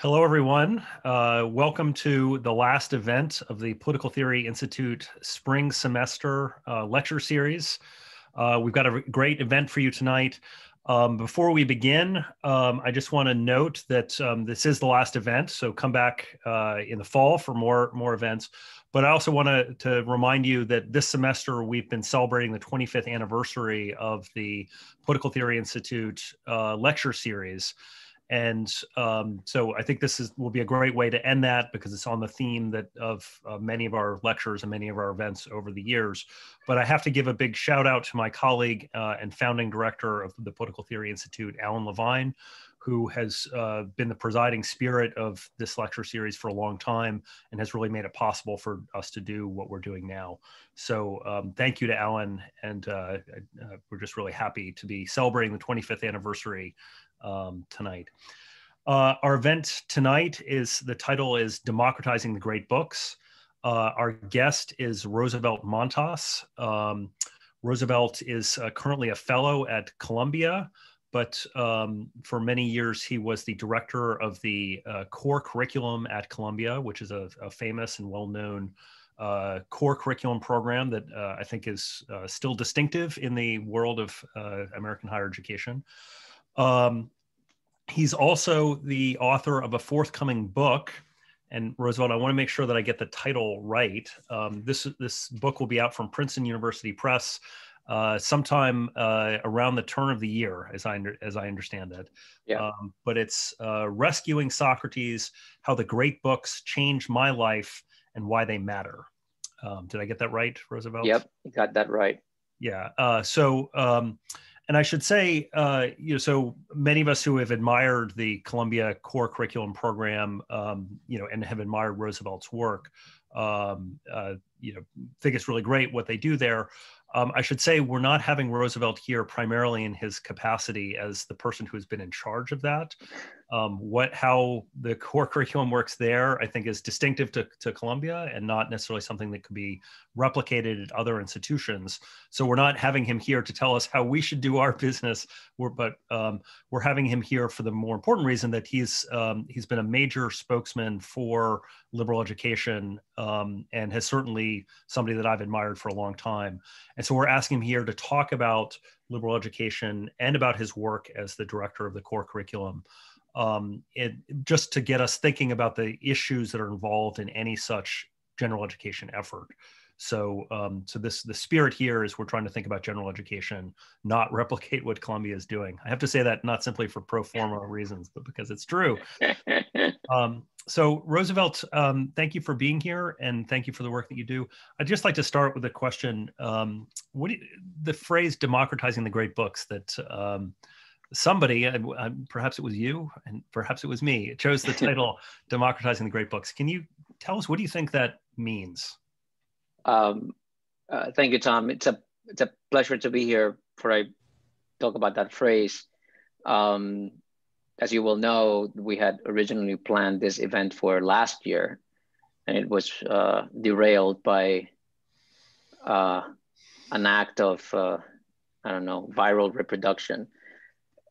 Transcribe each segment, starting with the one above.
Hello, everyone. Uh, welcome to the last event of the Political Theory Institute spring semester uh, lecture series. Uh, we've got a great event for you tonight. Um, before we begin, um, I just want to note that um, this is the last event, so come back uh, in the fall for more more events. But I also want to, to remind you that this semester we've been celebrating the 25th anniversary of the Political Theory Institute uh, lecture series and um, so I think this is will be a great way to end that because it's on the theme that of uh, many of our lectures and many of our events over the years. But I have to give a big shout out to my colleague uh, and founding director of the Political Theory Institute, Alan Levine, who has uh, been the presiding spirit of this lecture series for a long time and has really made it possible for us to do what we're doing now. So um, thank you to Alan, and uh, uh, we're just really happy to be celebrating the 25th anniversary um, tonight. Uh, our event tonight is the title is Democratizing the Great Books. Uh, our guest is Roosevelt Montas. Um, Roosevelt is uh, currently a fellow at Columbia, but um, for many years he was the director of the uh, core curriculum at Columbia, which is a, a famous and well known uh, core curriculum program that uh, I think is still distinctive in the world of American higher education. Um, he's also the author of a forthcoming book. And Roosevelt, I want to make sure that I get the title right. Um, this this book will be out from Princeton University Press uh, sometime uh, around the turn of the year, as I as I understand it. Yeah. Um, but it's uh, rescuing Socrates: How the Great Books Changed My Life and Why They Matter. Um, did I get that right, Roosevelt? Yep, you got that right. Yeah. Uh, so. And I should say, uh, you know, so many of us who have admired the Columbia Core Curriculum Program, um, you know, and have admired Roosevelt's work, um, uh, you know, think it's really great what they do there. Um, I should say we're not having Roosevelt here primarily in his capacity as the person who has been in charge of that. Um, what how the core curriculum works there, I think, is distinctive to, to Columbia and not necessarily something that could be replicated at other institutions. So we're not having him here to tell us how we should do our business. We're, but um, we're having him here for the more important reason that he's um, he's been a major spokesman for liberal education um, and has certainly somebody that I've admired for a long time. And so we're asking him here to talk about liberal education and about his work as the director of the core curriculum. Um, it, just to get us thinking about the issues that are involved in any such general education effort. So, um, so this the spirit here is we're trying to think about general education, not replicate what Columbia is doing. I have to say that not simply for pro forma reasons, but because it's true. Um, so, Roosevelt, um, thank you for being here, and thank you for the work that you do. I'd just like to start with a question: um, What you, the phrase "democratizing the great books" that um, somebody, uh, uh, perhaps it was you, and perhaps it was me, chose the title "Democratizing the Great Books." Can you tell us what do you think that means? Um, uh, thank you, Tom. It's a it's a pleasure to be here for I talk about that phrase. Um, as you will know, we had originally planned this event for last year, and it was uh, derailed by uh, an act of uh, I don't know viral reproduction.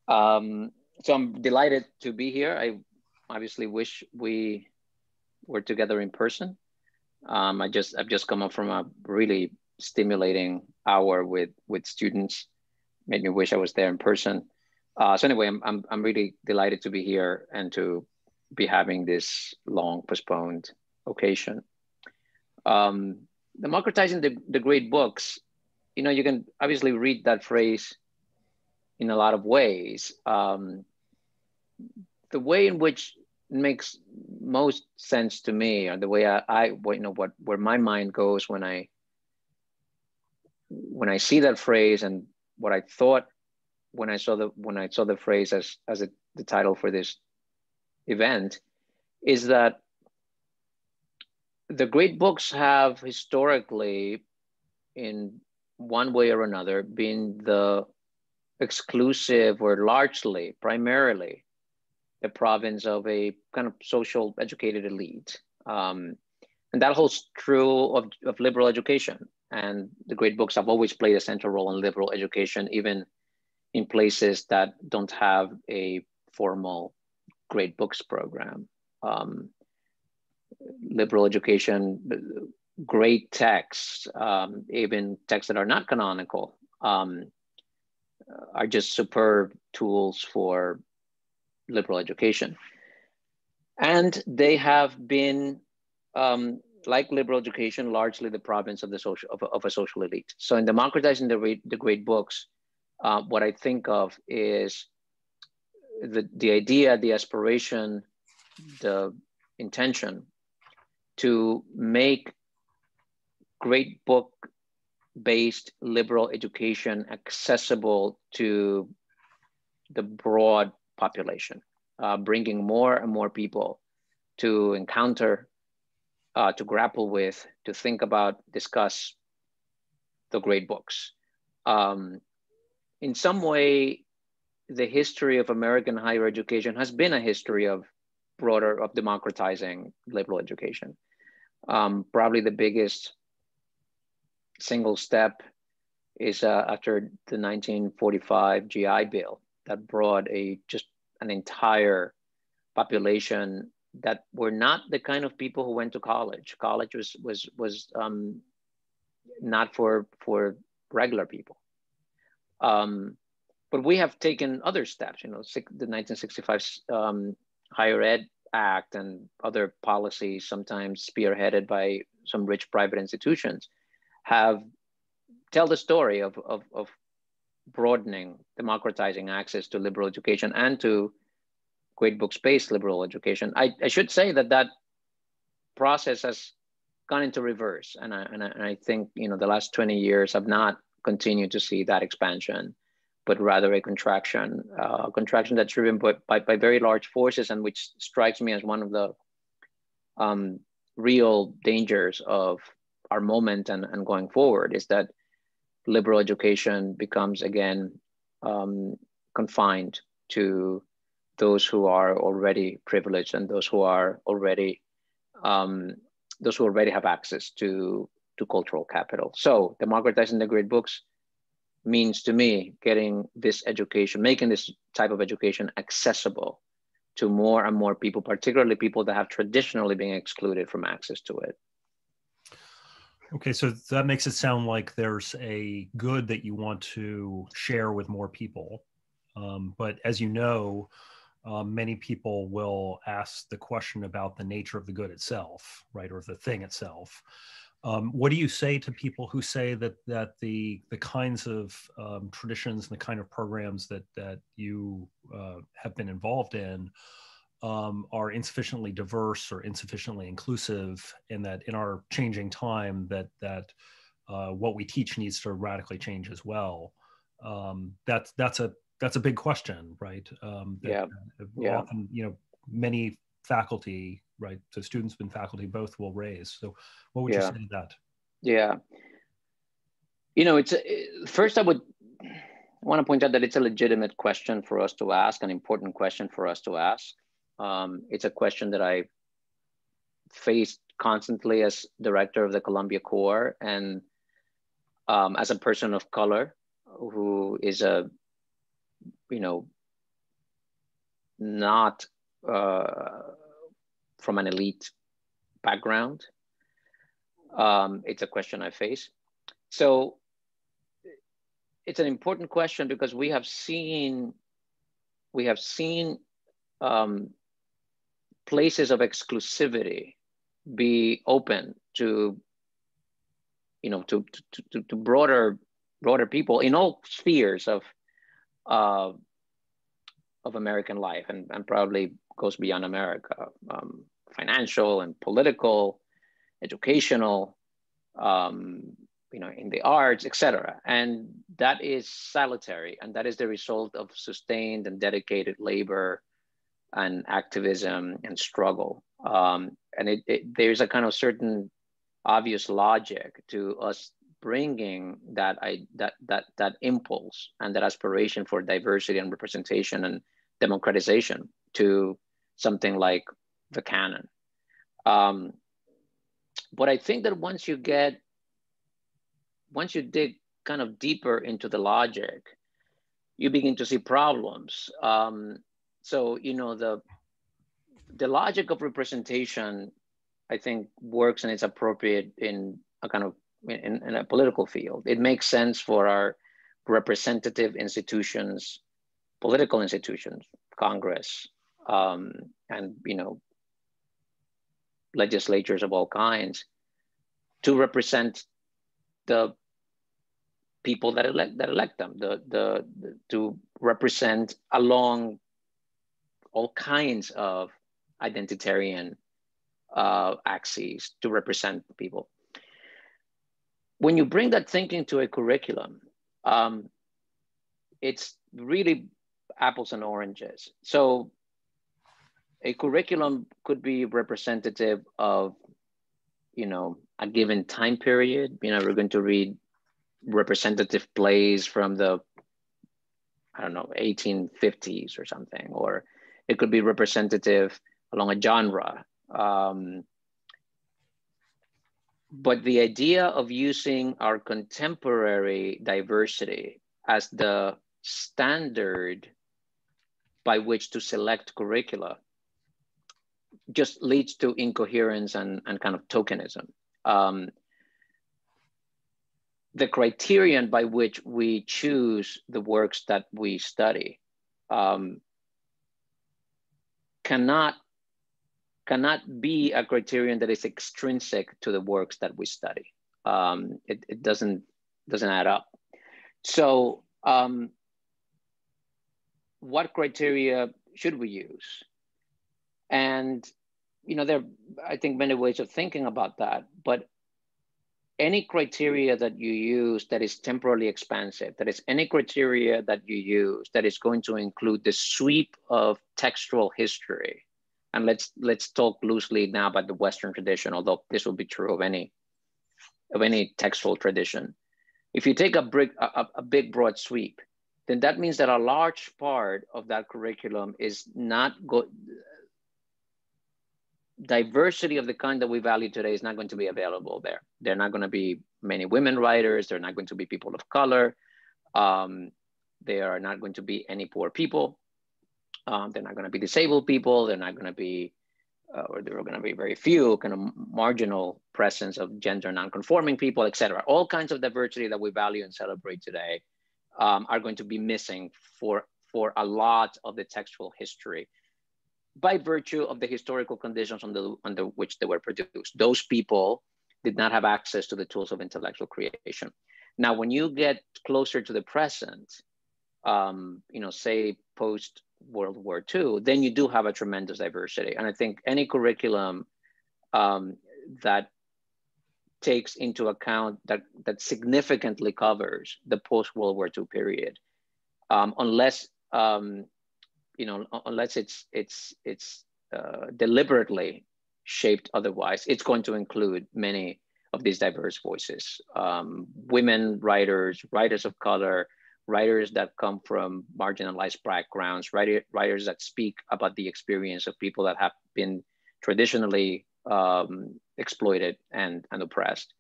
Um, so I'm delighted to be here. I obviously wish we were together in person. Um, I just I've just come up from a really stimulating hour with with students. Made me wish I was there in person. Uh, so anyway, I'm, I'm I'm really delighted to be here and to be having this long postponed occasion. Um, democratizing the, the great books, you know, you can obviously read that phrase in a lot of ways. Um, the way in which makes most sense to me or the way I, I you know what where my mind goes when I when I see that phrase and what I thought when I saw the when I saw the phrase as as a, the title for this event is that the great books have historically in one way or another been the exclusive or largely primarily the province of a kind of social educated elite. Um, and that holds true of, of liberal education. And the great books have always played a central role in liberal education, even in places that don't have a formal great books program. um, liberal education, great texts, um, even texts that are not canonical, um, are just superb tools for liberal education. And they have been, um, like liberal education, largely the province of the social of, of a social elite. So in democratizing the, the great books, uh, what I think of is the, the idea, the aspiration, the intention to make great book based liberal education accessible to the broad population, uh, bringing more and more people to encounter, uh, to grapple with, to think about, discuss the great books. Um, in some way, the history of American higher education has been a history of broader, of democratizing liberal education. Um, probably the biggest single step is uh, after the 1945 GI Bill that brought a just an entire population that were not the kind of people who went to college. College was was was um, not for for regular people. Um, but we have taken other steps. You know, the 1965 um, Higher Ed Act and other policies, sometimes spearheaded by some rich private institutions, have tell the story of, of, of broadening, democratizing access to liberal education and to great book space liberal education. I, I should say that that process has gone into reverse. And I, and I, and I think, you know, the last 20 years have not continued to see that expansion, but rather a contraction, uh, a contraction that's driven by, by, by, very large forces and which strikes me as one of the um, real dangers of our moment and, and going forward is that liberal education becomes again um, confined to those who are already privileged and those who are already um, those who already have access to to cultural capital. So democratizing the great books means to me getting this education, making this type of education accessible to more and more people, particularly people that have traditionally been excluded from access to it. Okay, so that makes it sound like there's a good that you want to share with more people. Um, but as you know, um, many people will ask the question about the nature of the good itself, right, or the thing itself. Um, what do you say to people who say that that the the kinds of um, traditions and the kind of programs that that you uh, have been involved in um, are insufficiently diverse or insufficiently inclusive, and that in our changing time, that that uh, what we teach needs to radically change as well. Um, that's that's a that's a big question, right? Um, that, yeah. Uh, yeah. Often, you know, many faculty, right? So students and faculty both will raise. So, what would yeah. you say to that? Yeah. You know, it's a, first I would want to point out that it's a legitimate question for us to ask, an important question for us to ask. Um, it's a question that I faced constantly as director of the Columbia Core and um, as a person of color who is a, you know, not uh, from an elite background. Um, it's a question I face. So it's an important question because we have seen we have seen um, places of exclusivity be open to you know to to, to broader broader people in all spheres of uh, of American life and, and probably goes beyond America, um, financial and political, educational, um, you know, in the arts, etc. And that is salutary, and that is the result of sustained and dedicated labor and activism and struggle. Um, and it, it, there's a kind of certain obvious logic to us bringing that I, that that that impulse and that aspiration for diversity and representation and democratization to something like the canon. Um, but I think that once you get once you dig kind of deeper into the logic, you begin to see problems. Um, so you know the the logic of representation, I think, works and it's appropriate in a kind of in, in a political field. It makes sense for our representative institutions, political institutions, Congress, um, and you know, legislatures of all kinds, to represent the people that elect that elect them, the, the, the to represent along all kinds of identitarian uh, axes to represent people. When you bring that thinking to a curriculum, um, it's really apples and oranges. So a curriculum could be representative of, you know, a given time period. You know, we're going to read representative plays from the, I don't know, 1850s or something, or it could be representative along a genre. Um, but the idea of using our contemporary diversity as the standard by which to select curricula just leads to incoherence and, and kind of tokenism. Um, the criterion by which we choose the works that we study um, cannot cannot be a criterion that is extrinsic to the works that we study. Um, it, it doesn't doesn't add up. So, um, what criteria should we use? And you know, there are, I think, many ways of thinking about that. But any criteria that you use that is temporally expansive, that is any criteria that you use that is going to include the sweep of textual history and let's let's talk loosely now about the Western tradition, although this will be true of any of any textual tradition. If you take a, big, a, a big broad sweep, then that means that a large part of that curriculum is not go diversity of the kind that we value today is not going to be available there. There are not going to be many women writers. There are not going to be people of color. Um, there are not going to be any poor people. Um, they're not going to be disabled people. They're not going to be, uh, or there are going to be very few kind of marginal presence of gender nonconforming people, et cetera. All kinds of diversity that we value and celebrate today um, are going to be missing for, for a lot of the textual history by virtue of the historical conditions under, under which they were produced. Those people did not have access to the tools of intellectual creation. Now, when you get closer to the present, um, you know, say post World War II, then you do have a tremendous diversity. And I think any curriculum um, that takes into account that that significantly covers the post World War II period, um, unless um, you know, unless it's it's it's uh, deliberately shaped otherwise, it's going to include many of these diverse voices, um, women writers, writers of color, writers that come from marginalized backgrounds, writer, writers that speak about the experience of people that have been traditionally um, exploited and, and oppressed.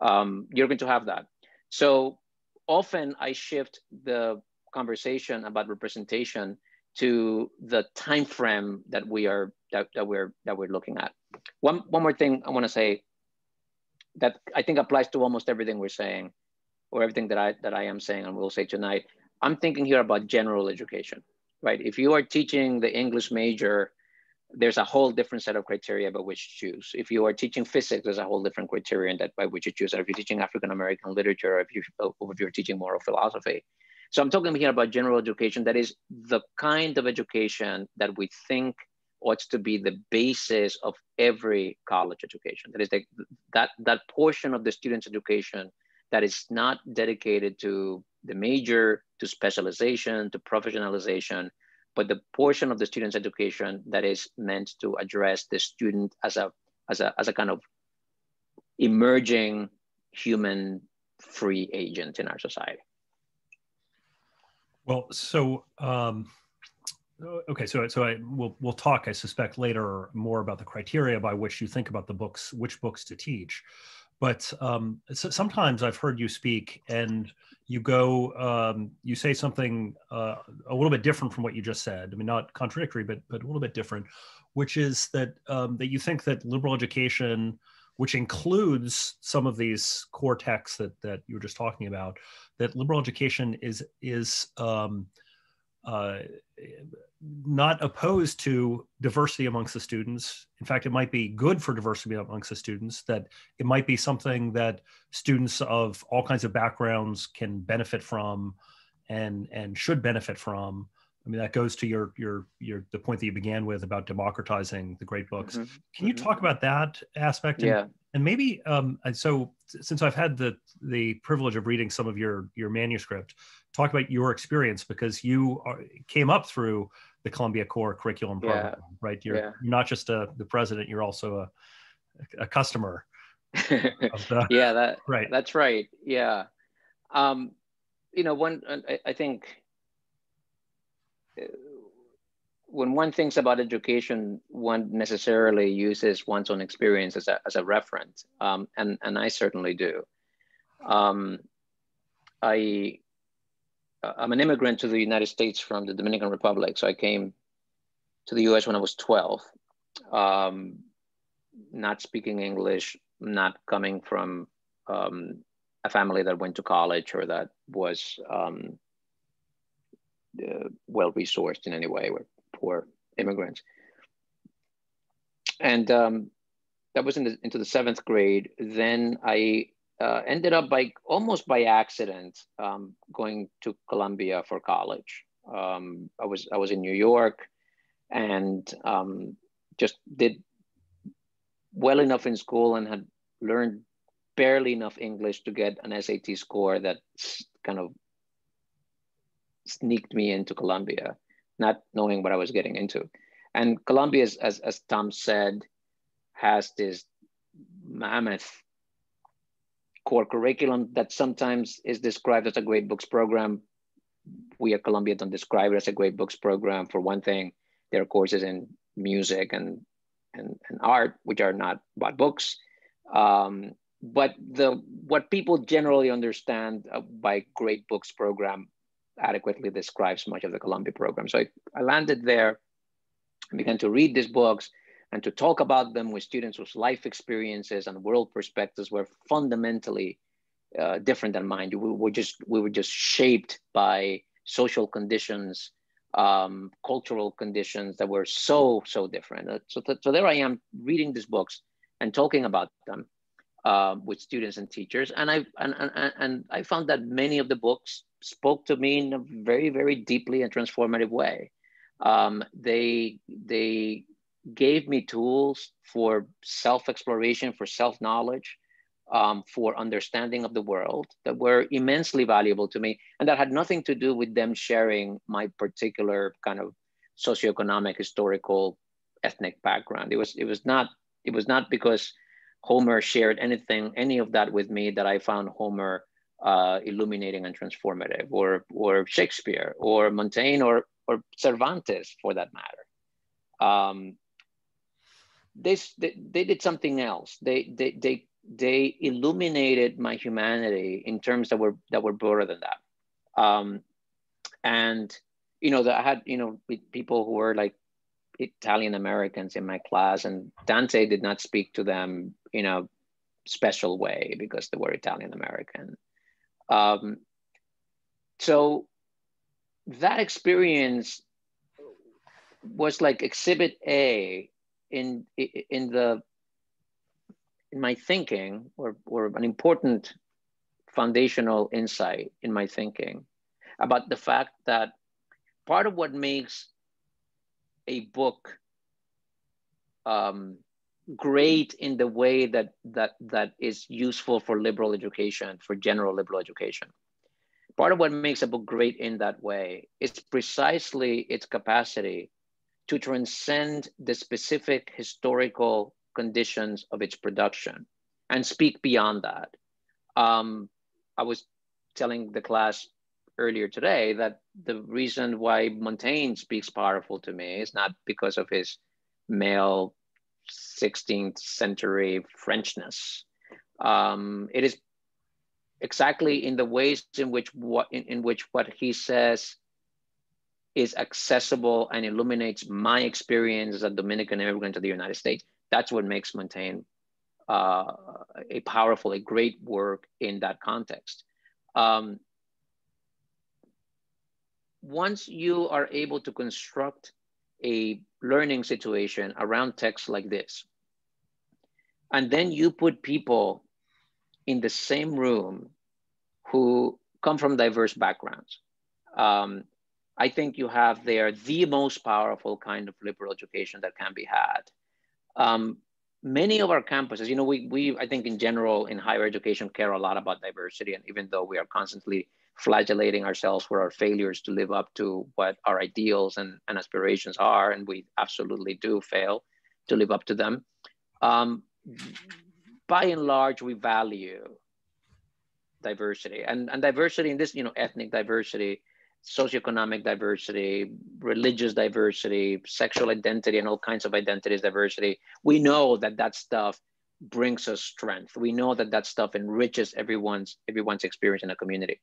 Um, you're going to have that. So often I shift the conversation about representation to the time frame that we are that, that we're that we're looking at. One one more thing I want to say that I think applies to almost everything we're saying or everything that I that I am saying and will say tonight, I'm thinking here about general education, right? If you are teaching the English major, there's a whole different set of criteria by which to choose. If you are teaching physics, there's a whole different criterion that by which you choose. And if you're teaching African American literature, if you if you're teaching moral philosophy, so I'm talking here about general education. That is the kind of education that we think ought to be the basis of every college education. That is the, that that portion of the student's education that is not dedicated to the major, to specialization, to professionalization, but the portion of the student's education that is meant to address the student as a, as a, as a kind of emerging human free agent in our society. Well, so um, okay, so so I we'll we'll talk, I suspect, later more about the criteria by which you think about the books, which books to teach. But um, so sometimes I've heard you speak and you go, um, you say something uh, a little bit different from what you just said. I mean, not contradictory, but but a little bit different, which is that um, that you think that liberal education, which includes some of these core texts that that you were just talking about, that liberal education is is um, uh, not opposed to diversity amongst the students. In fact, it might be good for diversity amongst the students, that it might be something that students of all kinds of backgrounds can benefit from and, and should benefit from. I mean, that goes to your, your, your, the point that you began with about democratizing the great books. Mm-hmm. Can you mm-hmm. talk about that aspect? Yeah. And, and maybe, um, and so since I've had the, the privilege of reading some of your, your manuscript, talk about your experience because you are, came up through the Columbia Core curriculum program, yeah. right? You're, yeah. you're not just a, the president, you're also a, a customer. the, yeah, that, right. That's right. Yeah. Um, you know, one, I, I think uh, when one thinks about education, one necessarily uses one's own experience as a, as a reference. Um, and, and I certainly do. Um, I, uh, I'm an immigrant to the United States from the Dominican Republic. So I came to the US when I was 12, um, not speaking English, not coming from um, a family that went to college or that was um, uh, well resourced in any way. We're poor immigrants. And um, that was in the, into the seventh grade. Then I uh, ended up by almost by accident um, going to Columbia for college. Um, I was I was in New York, and um, just did well enough in school and had learned barely enough English to get an SAT score that kind of sneaked me into Columbia, not knowing what I was getting into. And Columbia, as, as Tom said, has this mammoth core curriculum that sometimes is described as a great books program. We at Columbia don't describe it as a great books program. For one thing, there are courses in music and, and, and art, which are not about books. Um, but the what people generally understand uh, by great books program adequately describes much of the Columbia program. So I, I landed there and began to read these books and to talk about them with students whose life experiences and world perspectives were fundamentally uh, different than mine. We were just we were just shaped by social conditions, um, cultural conditions that were so so different. Uh, so so there I am reading these books and talking about them uh, with students and teachers, and I and, and and I found that many of the books spoke to me in a very very deeply and transformative way. Um, they they gave me tools for self exploration, for self knowledge, um, for understanding of the world that were immensely valuable to me. And that had nothing to do with them sharing my particular kind of socioeconomic, historical, ethnic background. It was, it was not, it was not because Homer shared anything, any of that with me that I found Homer uh, illuminating and transformative, or or Shakespeare, or Montaigne, or or Cervantes, for that matter. Um, they, they, they did something else. They, they, they, they illuminated my humanity in terms that were, that were broader than that. Um, and, you know, that I had, you know, people who were like Italian Americans in my class and Dante did not speak to them in a special way because they were Italian American. Um, so that experience was like exhibit A in in the in my thinking or or an important foundational insight in my thinking about the fact that part of what makes a book um, great in the way that that that is useful for liberal education for general liberal education part of what makes a book great in that way is precisely its capacity to transcend the specific historical conditions of its production and speak beyond that. Um, I was telling the class earlier today that the reason why Montaigne speaks powerful to me is not because of his male 16th century Frenchness. Um, it is exactly in the ways in which what in, in which what he says is accessible and illuminates my experience as a Dominican immigrant to the United States. That's what makes Montaigne uh, a powerful, a great work in that context. Um, once you are able to construct a learning situation around text like this, and then you put people in the same room who come from diverse backgrounds. Um, I think you have there the most powerful kind of liberal education that can be had. Um, many of our campuses, you know, we, we, I think in general in higher education care a lot about diversity. And even though we are constantly flagellating ourselves for our failures to live up to what our ideals and, and aspirations are, and we absolutely do fail to live up to them. Um, by and large, we value diversity and, and diversity in this, you know, ethnic diversity, socioeconomic diversity, religious diversity, sexual identity, and all kinds of identities diversity. We know that that stuff brings us strength. We know that that stuff enriches everyone's everyone's experience in a community.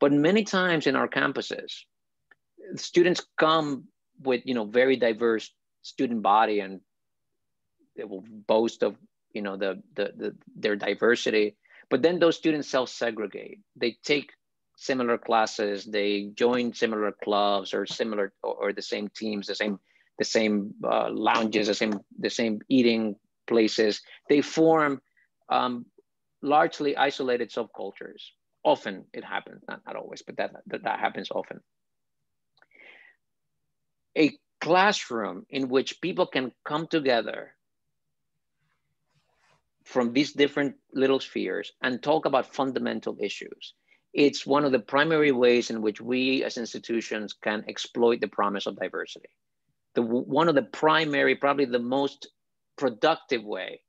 But many times in our campuses, students come with you know very diverse student body and they will boast of you know the, the, the their diversity. But then those students self-segregate. They take similar classes. They join similar clubs or similar or, or the same teams the same the same uh, lounges the same the same eating places. They form um, largely isolated subcultures often it happens not, not always but that, that that happens often a classroom in which people can come together from these different little spheres and talk about fundamental issues. It's one of the primary ways in which we as institutions can exploit the promise of diversity. The, one of the primary, probably the most productive way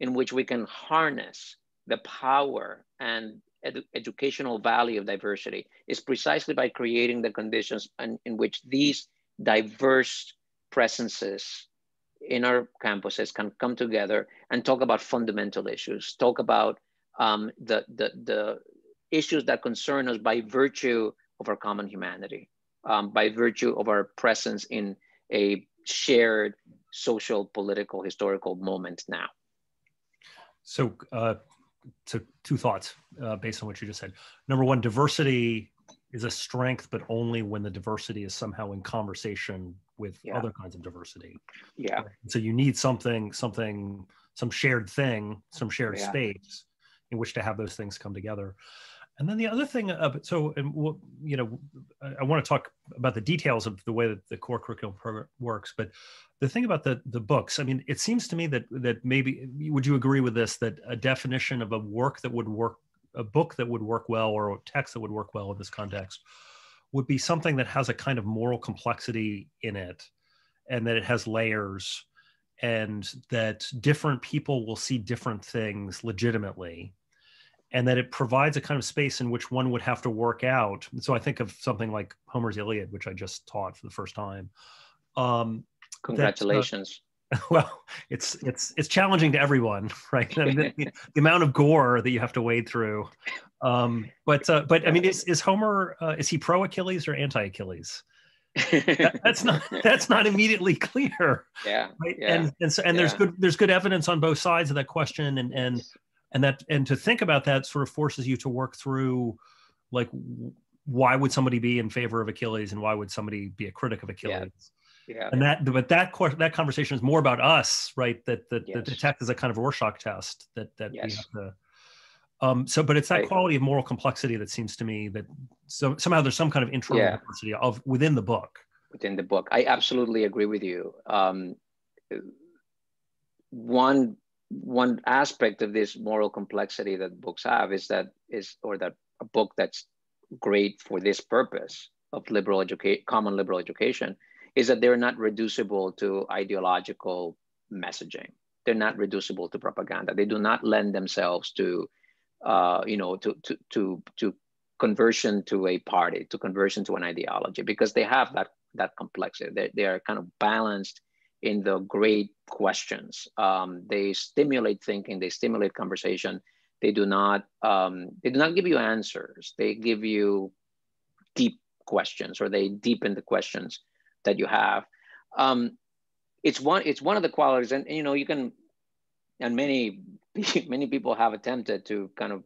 in which we can harness the power and ed educational value of diversity is precisely by creating the conditions in, in which these diverse presences in our campuses can come together and talk about fundamental issues, talk about um, the, the, the issues that concern us by virtue of our common humanity, um, by virtue of our presence in a shared social, political, historical moment now. So, uh, so two thoughts uh, based on what you just said. Number one, diversity is a strength, but only when the diversity is somehow in conversation with yeah. other kinds of diversity. Yeah. So you need something, something, some shared thing, some shared yeah. space in which to have those things come together. And then the other thing, uh, so and you know, I, I want to talk about the details of the way that the core curriculum program works. But the thing about the the books, I mean, it seems to me that that maybe would you agree with this that a definition of a work that would work, a book that would work well, or a text that would work well in this context, would be something that has a kind of moral complexity in it and that it has layers and that different people will see different things legitimately and that it provides a kind of space in which one would have to work out. So i think of something like homer's iliad which i just taught for the first time. Um, congratulations. well it's it's it's challenging to everyone right? I mean, the, the, amount of gore that you have to wade through. Um but uh, but i mean is, is homer uh, is he pro achilles or anti achilles that, that's not that's not immediately clear. Yeah right? yeah, and and so and yeah. there's good there's good evidence on both sides of that question and and and that and to think about that sort of forces you to work through like why would somebody be in favor of achilles and why would somebody be a critic of achilles yeah. And that, but that that conversation is more about us, right? That that, yes. the tech is a kind of Rorschach test that that yes. we have to. Um, so, but it's that quality of moral complexity that seems to me that so somehow there's some kind of internal yeah. diversity of within the book. Within the book, I absolutely agree with you. Um, one one aspect of this moral complexity that books have is that is or that a book that's great for this purpose of liberal education, common liberal education, is that they're not reducible to ideological messaging. They're not reducible to propaganda. They do not lend themselves to, uh, you know, to, to, to, to conversion to a party, to conversion to an ideology, because they have that, that complexity. They, they are kind of balanced in the great questions. Um, they stimulate thinking, they stimulate conversation. They do not, um, they do not give you answers. They give you deep questions or they deepen the questions that you have. Um, it's one it's one of the qualities, and, and you know you can, and many many people have attempted to kind of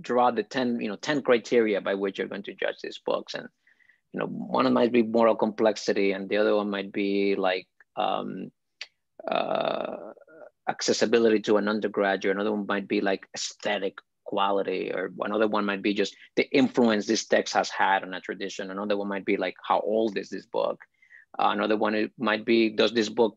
draw the 10 you know 10 criteria by which you're going to judge these books and you know one might be moral complexity and the other one might be like um, uh, accessibility to an undergraduate. Another one might be like aesthetic quality or another one might be just the influence this text has had on a tradition. Another one might be like how old is this book? Uh, another one might be does this book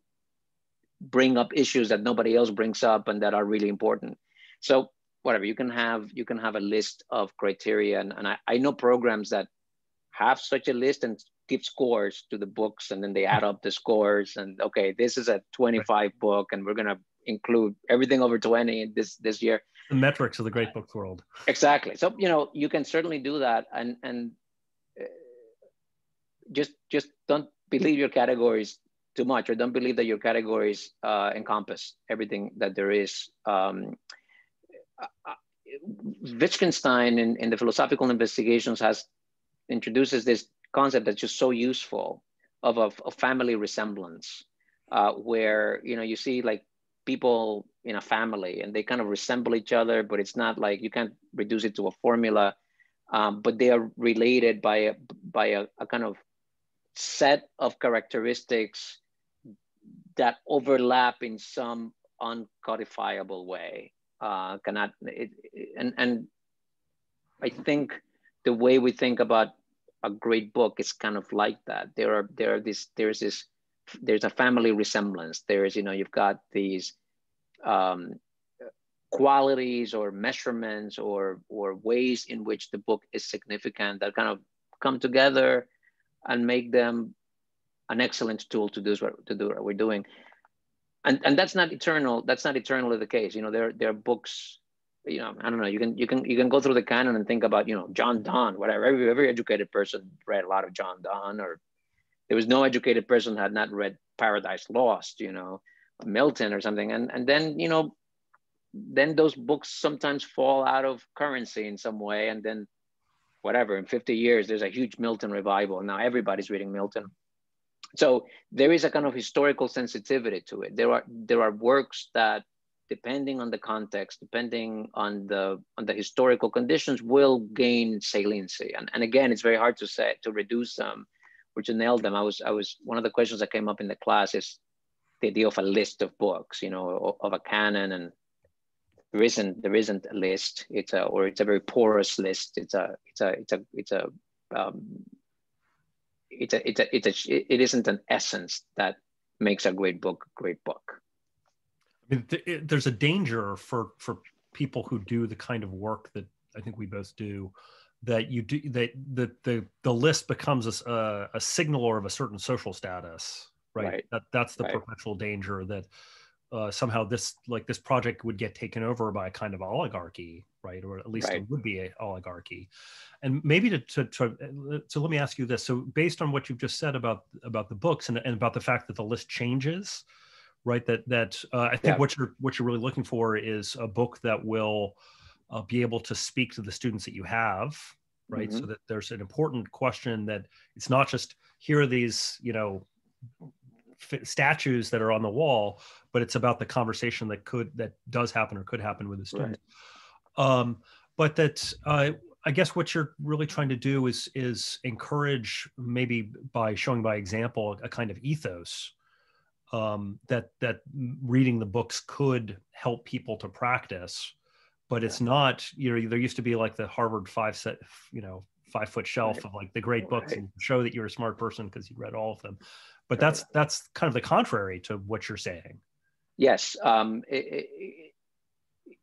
bring up issues that nobody else brings up and that are really important? So whatever you can have you can have a list of criteria. And, and I, I know programs that have such a list and give scores to the books and then they add up the scores and okay this is a 25 book and we're going to include everything over 20 this this year. The metrics of the great books world. Exactly. So you know you can certainly do that and and uh, just just don't believe your categories too much or don't believe that your categories uh, encompass everything that there is. Um, Wittgenstein in, in the philosophical investigations has introduces this concept that's just so useful of a, a family resemblance, uh, where you know you see like people in a family and they kind of resemble each other, but it's not like you can't reduce it to a formula, um, but they are related by a by a, a kind of set of characteristics that overlap in some uncodifiable way uh, cannot it, and and I think the way we think about a great book is kind of like that. There are there are this there's this there's a family resemblance. There's you know you've got these um, qualities or measurements or or ways in which the book is significant that kind of come together and make them an excellent tool to do what to do what we're doing and and that's not eternal that's not eternally the case you know there there are books you know i don't know you can you can you can go through the canon and think about you know john donne whatever every, every educated person read a lot of john donne or there was no educated person had not read paradise lost you know milton or something and and then you know then those books sometimes fall out of currency in some way and then whatever in 50 years there's a huge milton revival now everybody's reading milton so there is a kind of historical sensitivity to it. There are there are works that, depending on the context, depending on the on the historical conditions, will gain saliency. And, and again, it's very hard to say to reduce them or to nail them. I was I was one of the questions that came up in the class is the idea of a list of books, you know, of a canon, and there isn't there isn't a list. It's a or it's a very porous list. It's a it's a it's a it's a um, it's a, it's a, it's a, it isn't an essence that makes a great book a great book. I mean, th- there's a danger for for people who do the kind of work that I think we both do, that you do that the the the list becomes a, a signal or of a certain social status, right? right. That that's the right. perpetual danger that uh, somehow this like this project would get taken over by a kind of oligarchy right or at least right. it would be an oligarchy and maybe to, to, to so let me ask you this so based on what you've just said about about the books and, and about the fact that the list changes right that that uh, i think yeah. what you're what you're really looking for is a book that will uh, be able to speak to the students that you have right mm-hmm. so that there's an important question that it's not just here are these you know statues that are on the wall, but it's about the conversation that could that does happen or could happen with the students. Right. Um, but that uh, I guess what you're really trying to do is is encourage maybe by showing by example a kind of ethos um, that that reading the books could help people to practice, but it's not. You know, there used to be like the Harvard five set, you know, five foot shelf right. of like the great books right. and show that you're a smart person because you read all of them but that's that's kind of the contrary to what you're saying yes um, it, it,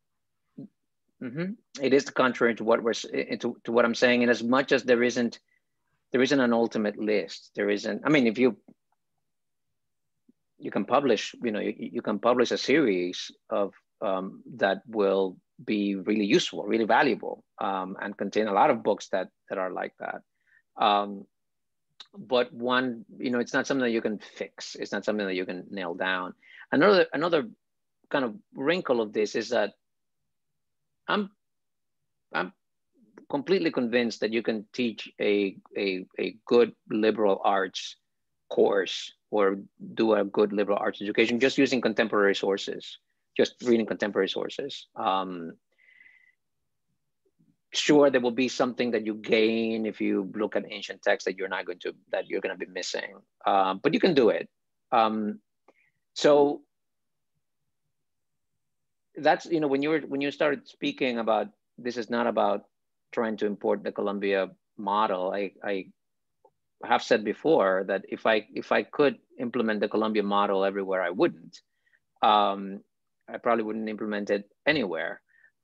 mm-hmm. it is the contrary to what we're to, to what i'm saying and as much as there isn't there isn't an ultimate list there isn't i mean if you you can publish you know you, you can publish a series of um, that will be really useful really valuable um, and contain a lot of books that that are like that um, but one, you know, it's not something that you can fix. It's not something that you can nail down. Another another kind of wrinkle of this is that I'm I'm completely convinced that you can teach a, a, a good liberal arts course or do a good liberal arts education just using contemporary sources, just reading contemporary sources. Um, sure, there will be something that you gain if you look at ancient texts that you're not going to, that you're going to be missing, um, but you can do it. Um, so that's, you know, when you were, when you started speaking about, this is not about trying to import the Columbia model, I, I have said before that if I if I could implement the Columbia model everywhere, I wouldn't. Um, I probably wouldn't implement it anywhere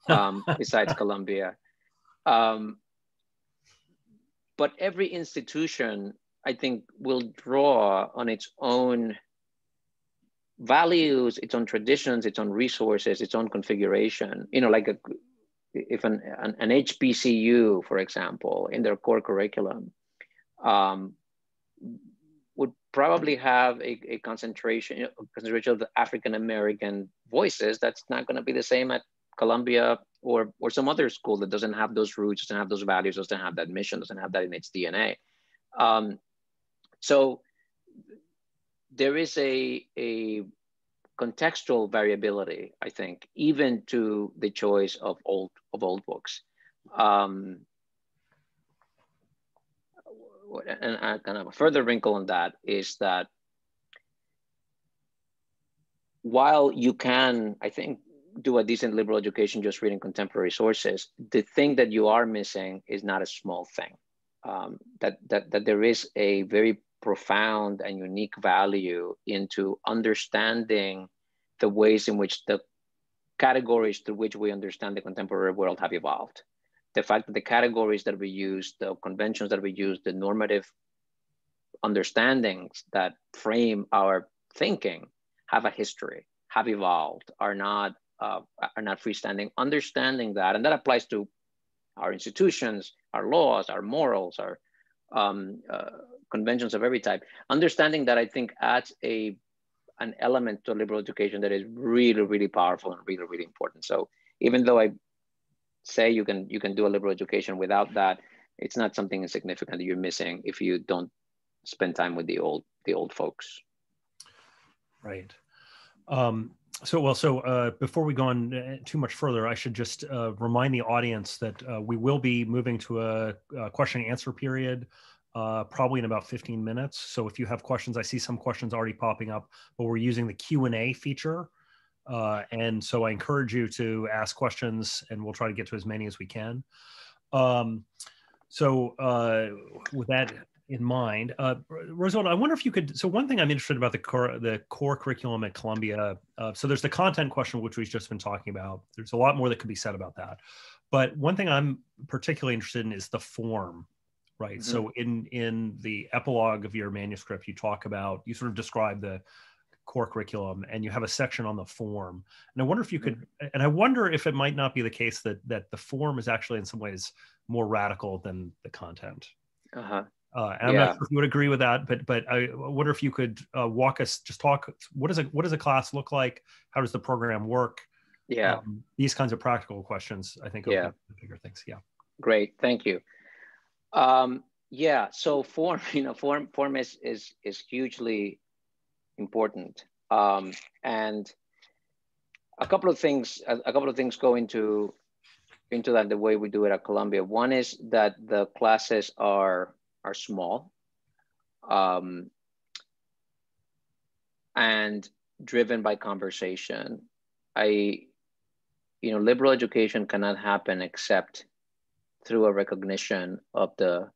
um, besides Columbia. Um, but every institution, I think, will draw on its own values, its own traditions, its own resources, its own configuration. You know, like a, if an, an, an HBCU, for example, in their core curriculum, um, would probably have a, a concentration, you know, concentration of the African American voices. That's not going to be the same at Columbia or or some other school that doesn't have those roots, doesn't have those values, doesn't have that mission, doesn't have that in its DNA. Um, so there is a a contextual variability, I think, even to the choice of old of old books. Um, and kind of a further wrinkle on that is that while you can, I think, do a decent liberal education just reading contemporary sources, the thing that you are missing is not a small thing. Um, that, that, that there is a very profound and unique value into understanding the ways in which the categories through which we understand the contemporary world have evolved the fact that the categories that we use, the conventions that we use, the normative understandings that frame our thinking have a history, have evolved, are not uh, are not freestanding. Understanding that, and that applies to our institutions, our laws, our morals, our um, uh, conventions of every type. Understanding that, I think, adds a an element to liberal education that is really, really powerful and really, really important. So even though I say you can you can do a liberal education without that it's not something insignificant that you're missing if you don't spend time with the old the old folks. Right. Um, so well so uh, before we go on uh, too much further i should just uh, remind the audience that uh, we will be moving to a, a question and answer period uh, probably in about 15 minutes. So if you have questions i see some questions already popping up but we're using the q&a feature uh, and so I encourage you to ask questions and we'll try to get to as many as we can. Um, so uh, with that in mind, uh, I wonder if you could, so one thing I'm interested about the core, the core curriculum at Columbia, uh, so there's the content question, which we've just been talking about. There's a lot more that could be said about that. But one thing I'm particularly interested in is the form, right? Mm-hmm. So in, in the epilogue of your manuscript, you talk about, you sort of describe the, core curriculum and you have a section on the form and i wonder if you could mm-hmm. and i wonder if it might not be the case that that the form is actually in some ways more radical than the content uh-huh. Uh, and I'm not sure if you would agree with that, but but I wonder if you could uh, walk us, just talk. What does a what does a class look like? How does the program work? Yeah, um, these kinds of practical questions, I think, are yeah. the bigger things. Yeah. Great, thank you. Um, yeah, so form, you know, form form is is is hugely important. Um, and a couple of things, a, a, couple of things go into into that the way we do it at Columbia. One is that the classes are are small, um, and driven by conversation. I, you know, liberal education cannot happen except through a recognition of the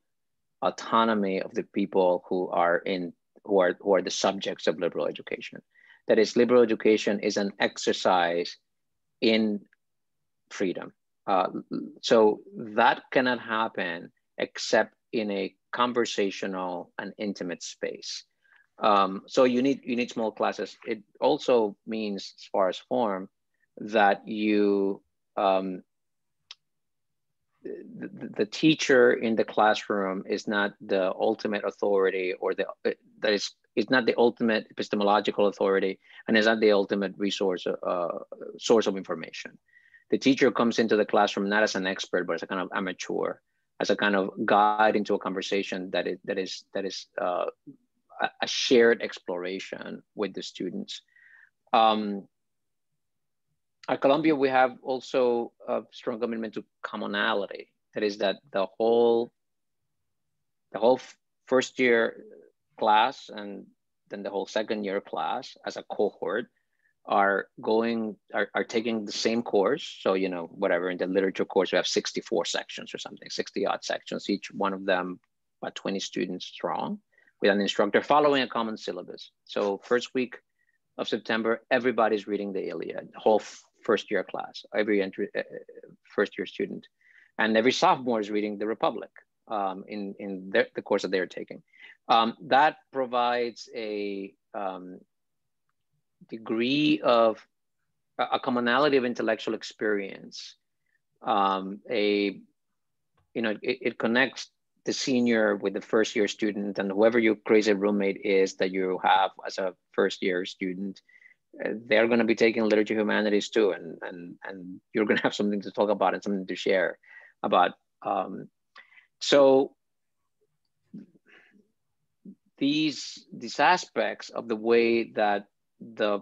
autonomy of the people who are in who are, who are the subjects of liberal education. That is, liberal education is an exercise in freedom. Uh, so that cannot happen except in a conversational and intimate space. Um, so you need you need small classes. It also means, as far as form, that you um, the, teacher in the classroom is not the ultimate authority or the that is is not the ultimate epistemological authority and is not the ultimate resource uh, source of information the teacher comes into the classroom not as an expert, but as a kind of amateur, as a kind of guide into a conversation that is that is that is uh, a shared exploration with the students. Um, at Columbia, we have also a strong commitment to commonality. That is that the whole the whole first year class and then the whole second year class as a cohort are going are, are taking the same course so you know whatever in the literature course we have 64 sections or something 60 odd sections each one of them about 20 students strong with an instructor following a common syllabus so first week of september everybody's reading the iliad The whole first year class every entry uh, first year student. And every sophomore is reading the republic um, in in their, the course that they're taking. Um, that provides a um, degree of a commonality of intellectual experience. Um, a, you know, it, it, connects the senior with the first year student and whoever your crazy roommate is that you have as a first year student, uh, they're going to be taking literature humanities too. And, and, and you're going to have something to talk about and something to share about. Um, so these, these aspects of the way that the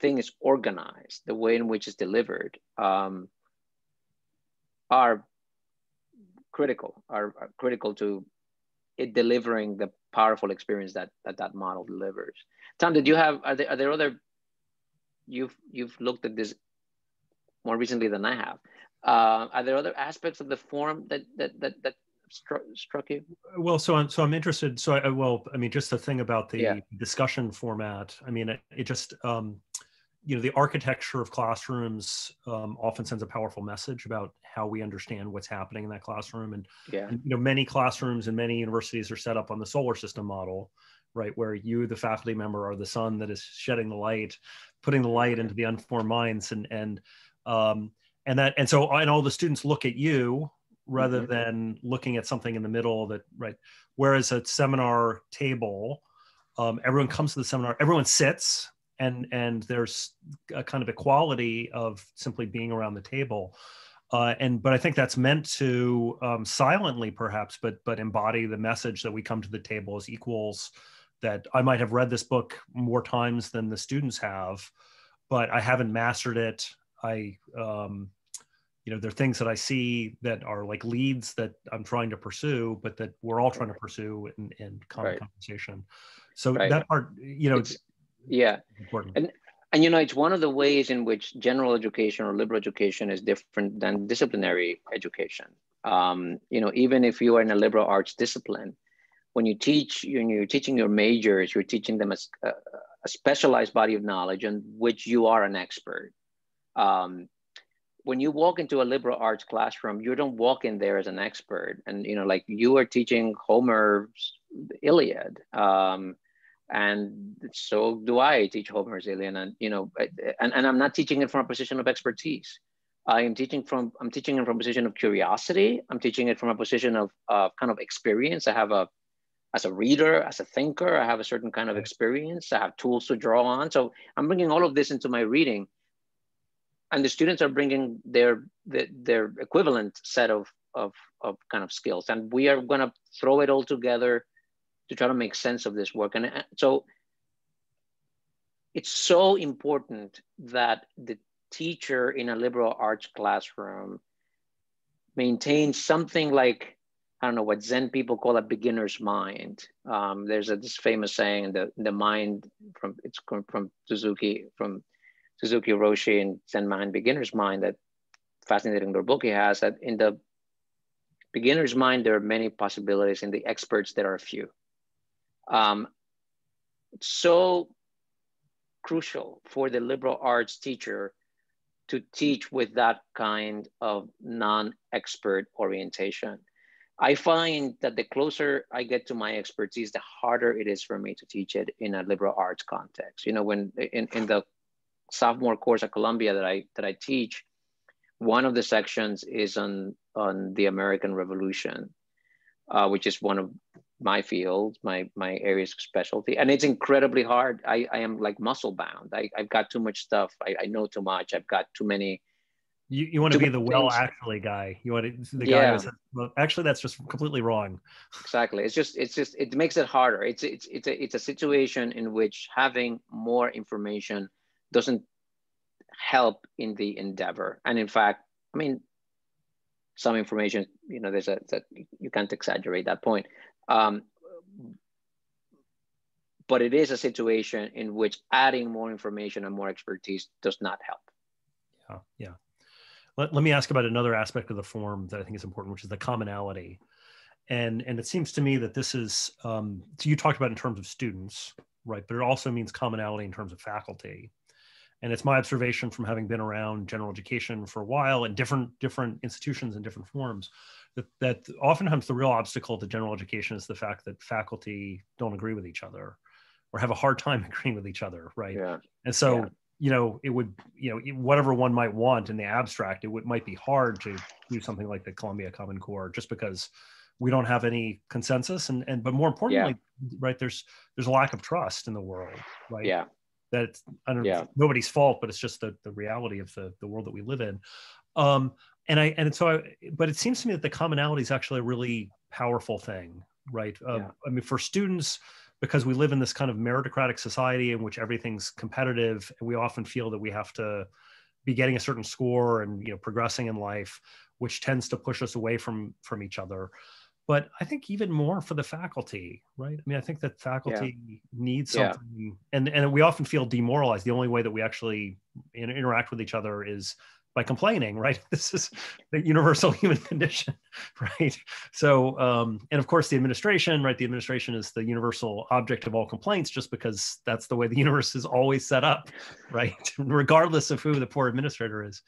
thing is organized, the way in which it's delivered, um, are critical, are, are, critical to it delivering the powerful experience that that, that model delivers. Tom, did you have, are there, are there other, you've, you've looked at this more recently than I have. Uh, are there other aspects of the form that, that, that, that struck, struck you? Well, so I'm so I'm interested. So I well, I mean, just the thing about the yeah. discussion format. I mean, it, it just um, you know the architecture of classrooms um, often sends a powerful message about how we understand what's happening in that classroom and, yeah. and you know many classrooms and many universities are set up on the solar system model right where you the faculty member are the sun that is shedding the light putting the light into the unformed minds and and um, and that and so and all the students look at you rather mm-hmm. than looking at something in the middle that right whereas a seminar table um, everyone comes to the seminar everyone sits and and there's a kind of equality of simply being around the table uh, and but i think that's meant to um, silently perhaps but but embody the message that we come to the table as equals that i might have read this book more times than the students have but i haven't mastered it i um, you know there are things that i see that are like leads that i'm trying to pursue but that we're all trying to pursue in, in common right. conversation so right. that part you know it's, yeah important. and and you know it's one of the ways in which general education or liberal education is different than disciplinary education um, you know even if you are in a liberal arts discipline when you teach when you're teaching your majors you're teaching them a, a specialized body of knowledge on which you are an expert um, when you walk into a liberal arts classroom, you don't walk in there as an expert. And, you know, like you are teaching Homer's Iliad. Um, and so do I teach Homer's Iliad. And, you know, and, and I'm not teaching it from a position of expertise. I am teaching from, I'm teaching it from a position of curiosity. I'm teaching it from a position of uh, kind of experience. I have a, as a reader, as a thinker, I have a certain kind of experience. I have tools to draw on. So I'm bringing all of this into my reading and the students are bringing their their, their equivalent set of, of of kind of skills and we are going to throw it all together to try to make sense of this work and uh, so it's so important that the teacher in a liberal arts classroom maintains something like I don't know what Zen people call a beginner's mind. Um, there's a, this famous saying, the the mind from it's from Suzuki from Suzuki Roshi and Zen Mind, Beginner's Mind, that fascinating little book he has, that in the beginner's mind, there are many possibilities. In the experts, there are few. Um, so crucial for the liberal arts teacher to teach with that kind of non-expert orientation. I find that the closer I get to my expertise, the harder it is for me to teach it in a liberal arts context. You know, when in, in the sophomore course at Columbia that I that I teach, one of the sections is on on the American Revolution, uh, which is one of my fields, my my areas of specialty, and it's incredibly hard. I, I am like muscle bound. I, I've got too much stuff. I, I know too much. I've got too many You, you want to, be the well actually guy. You want to the guy yeah. who says, well, actually that's just completely wrong. Exactly. It's just it's just it makes it harder. It's it's it's a it's a situation in which having more information doesn't help in the endeavor. And in fact, I mean, some information, you know, there's a that you can't exaggerate that point. Um, but it is a situation in which adding more information and more expertise does not help. Yeah, yeah. Let, let me ask about another aspect of the form that I think is important, which is the commonality. And, and it seems to me that this is, um, so you talked about in terms of students, right? But it also means commonality in terms of faculty. And it's my observation from having been around general education for a while in different, different institutions and different forms that, that oftentimes the real obstacle to general education is the fact that faculty don't agree with each other or have a hard time agreeing with each other, right? Yeah. And so yeah you know, it would, you know, whatever one might want in the abstract, it would might be hard to do something like the Columbia Common Core just because we don't have any consensus and and but more importantly, yeah. right, there's there's a lack of trust in the world, right? Yeah. That I don't yeah. nobody's fault, but it's just the the reality of the the world that we live in. Um and I and so I but it seems to me that the commonality is actually a really powerful thing, right? Um, yeah. I mean, for students, because we live in this kind of meritocratic society in which everything's competitive and we often feel that we have to be getting a certain score and you know progressing in life which tends to push us away from from each other but i think even more for the faculty right i mean i think that faculty yeah. needs something yeah. and and we often feel demoralized the only way that we actually interact with each other is by complaining, right? This is the universal human condition, right? So, um, and of course, the administration, right? The administration is the universal object of all complaints, just because that's the way the universe is always set up, right? Regardless of who the poor administrator is.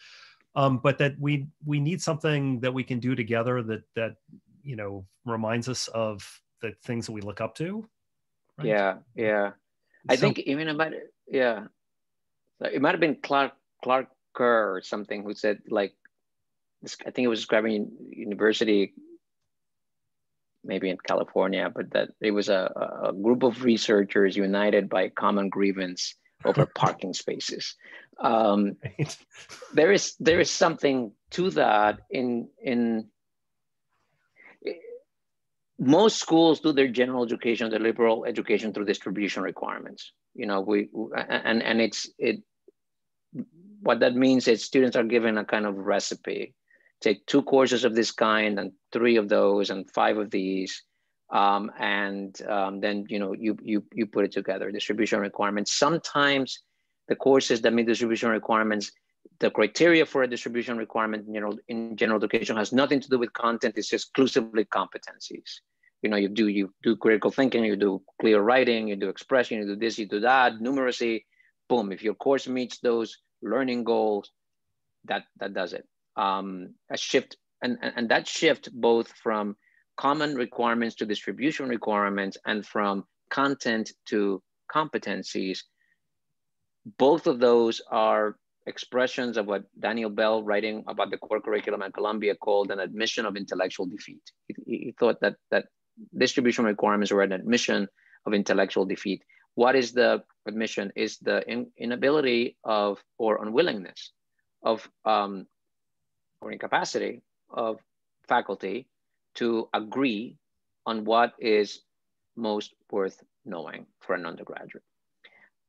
Um, but that we we need something that we can do together that that you know reminds us of the things that we look up to. Right? Yeah, yeah. I think even about yeah, it might have been Clark Clark Kerr or something who said like, I think it was describing university, maybe in California, but that it was a, a group of researchers united by common grievance over parking spaces. Um, right. There is there is something to that in in most schools do their general education, their liberal education through distribution requirements. You know, we and and it's it what that means is students are given a kind of recipe. Take two courses of this kind and three of those and five of these. Um, and um, then you know you, you, you put it together, distribution requirements. Sometimes the courses that meet distribution requirements, the criteria for a distribution requirement in general, in general education has nothing to do with content, it's exclusively competencies. You know, you do you do critical thinking, you do clear writing, you do expression, you do this, you do that, numeracy, boom. If your course meets those learning goals, that that does it. Um, a shift and, and, and that shift both from common requirements to distribution requirements and from content to competencies, both of those are expressions of what Daniel Bell, writing about the core curriculum at Columbia, called an admission of intellectual defeat. He, he thought that that distribution requirements were an admission of intellectual defeat. What is the admission is the in, inability of or unwillingness of um, or incapacity of faculty to agree on what is most worth knowing for an undergraduate.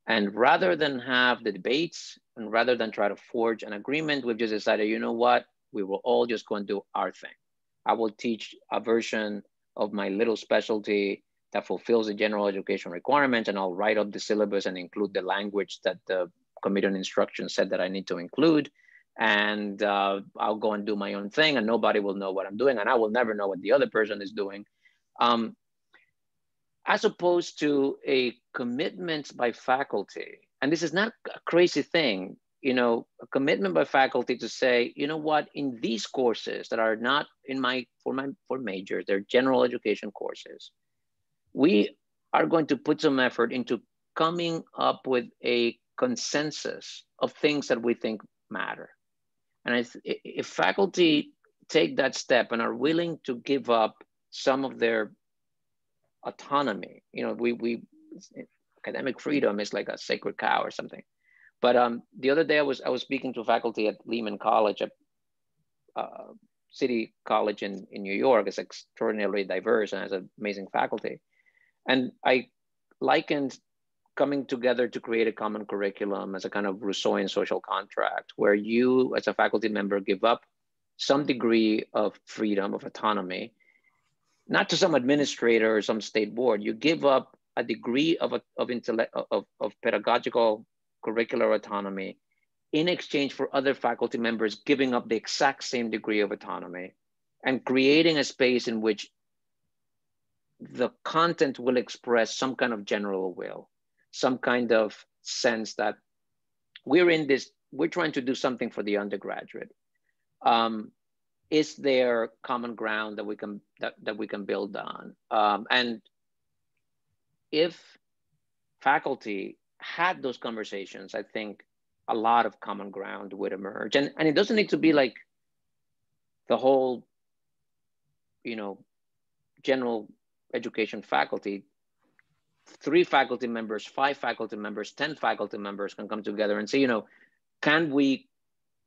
And rather than have the debates and rather than try to forge an agreement, we've just decided, you know what, we will all just go and do our thing. I will teach a version of my little specialty that fulfills the general education requirement and I'll write up the syllabus and include the language that the committee on instruction said that I need to include. And uh, I'll go and do my own thing and nobody will know what I'm doing and I will never know what the other person is doing. Um, as opposed to a commitment by faculty, and this is not a crazy thing, you know, a commitment by faculty to say, you know what, in these courses that are not in my, for my, for majors, they're general education courses, we are going to put some effort into coming up with a consensus of things that we think matter. And if, if faculty take that step and are willing to give up some of their autonomy, you know, we, we academic freedom is like a sacred cow or something. But um, the other day I was I was speaking to a faculty at Lehman College, a uh, City College in, in New York is extraordinarily diverse and has amazing faculty. And I likened coming together to create a common curriculum as a kind of Rousseauian social contract, where you as a faculty member give up some degree of freedom, of autonomy, not to some administrator or some state board, you give up a degree of, of, intellect, of, of pedagogical curricular autonomy in exchange for other faculty members giving up the exact same degree of autonomy and creating a space in which the content will express some kind of general will, some kind of sense that we're in this, we're trying to do something for the undergraduate. Um, is there common ground that we can that, that we can build on? Um, and if faculty had those conversations, I think a lot of common ground would emerge. And, and it doesn't need to be like the whole, you know, general education faculty. Three faculty members, five faculty members, 10 faculty members can come together and say, you know, can we,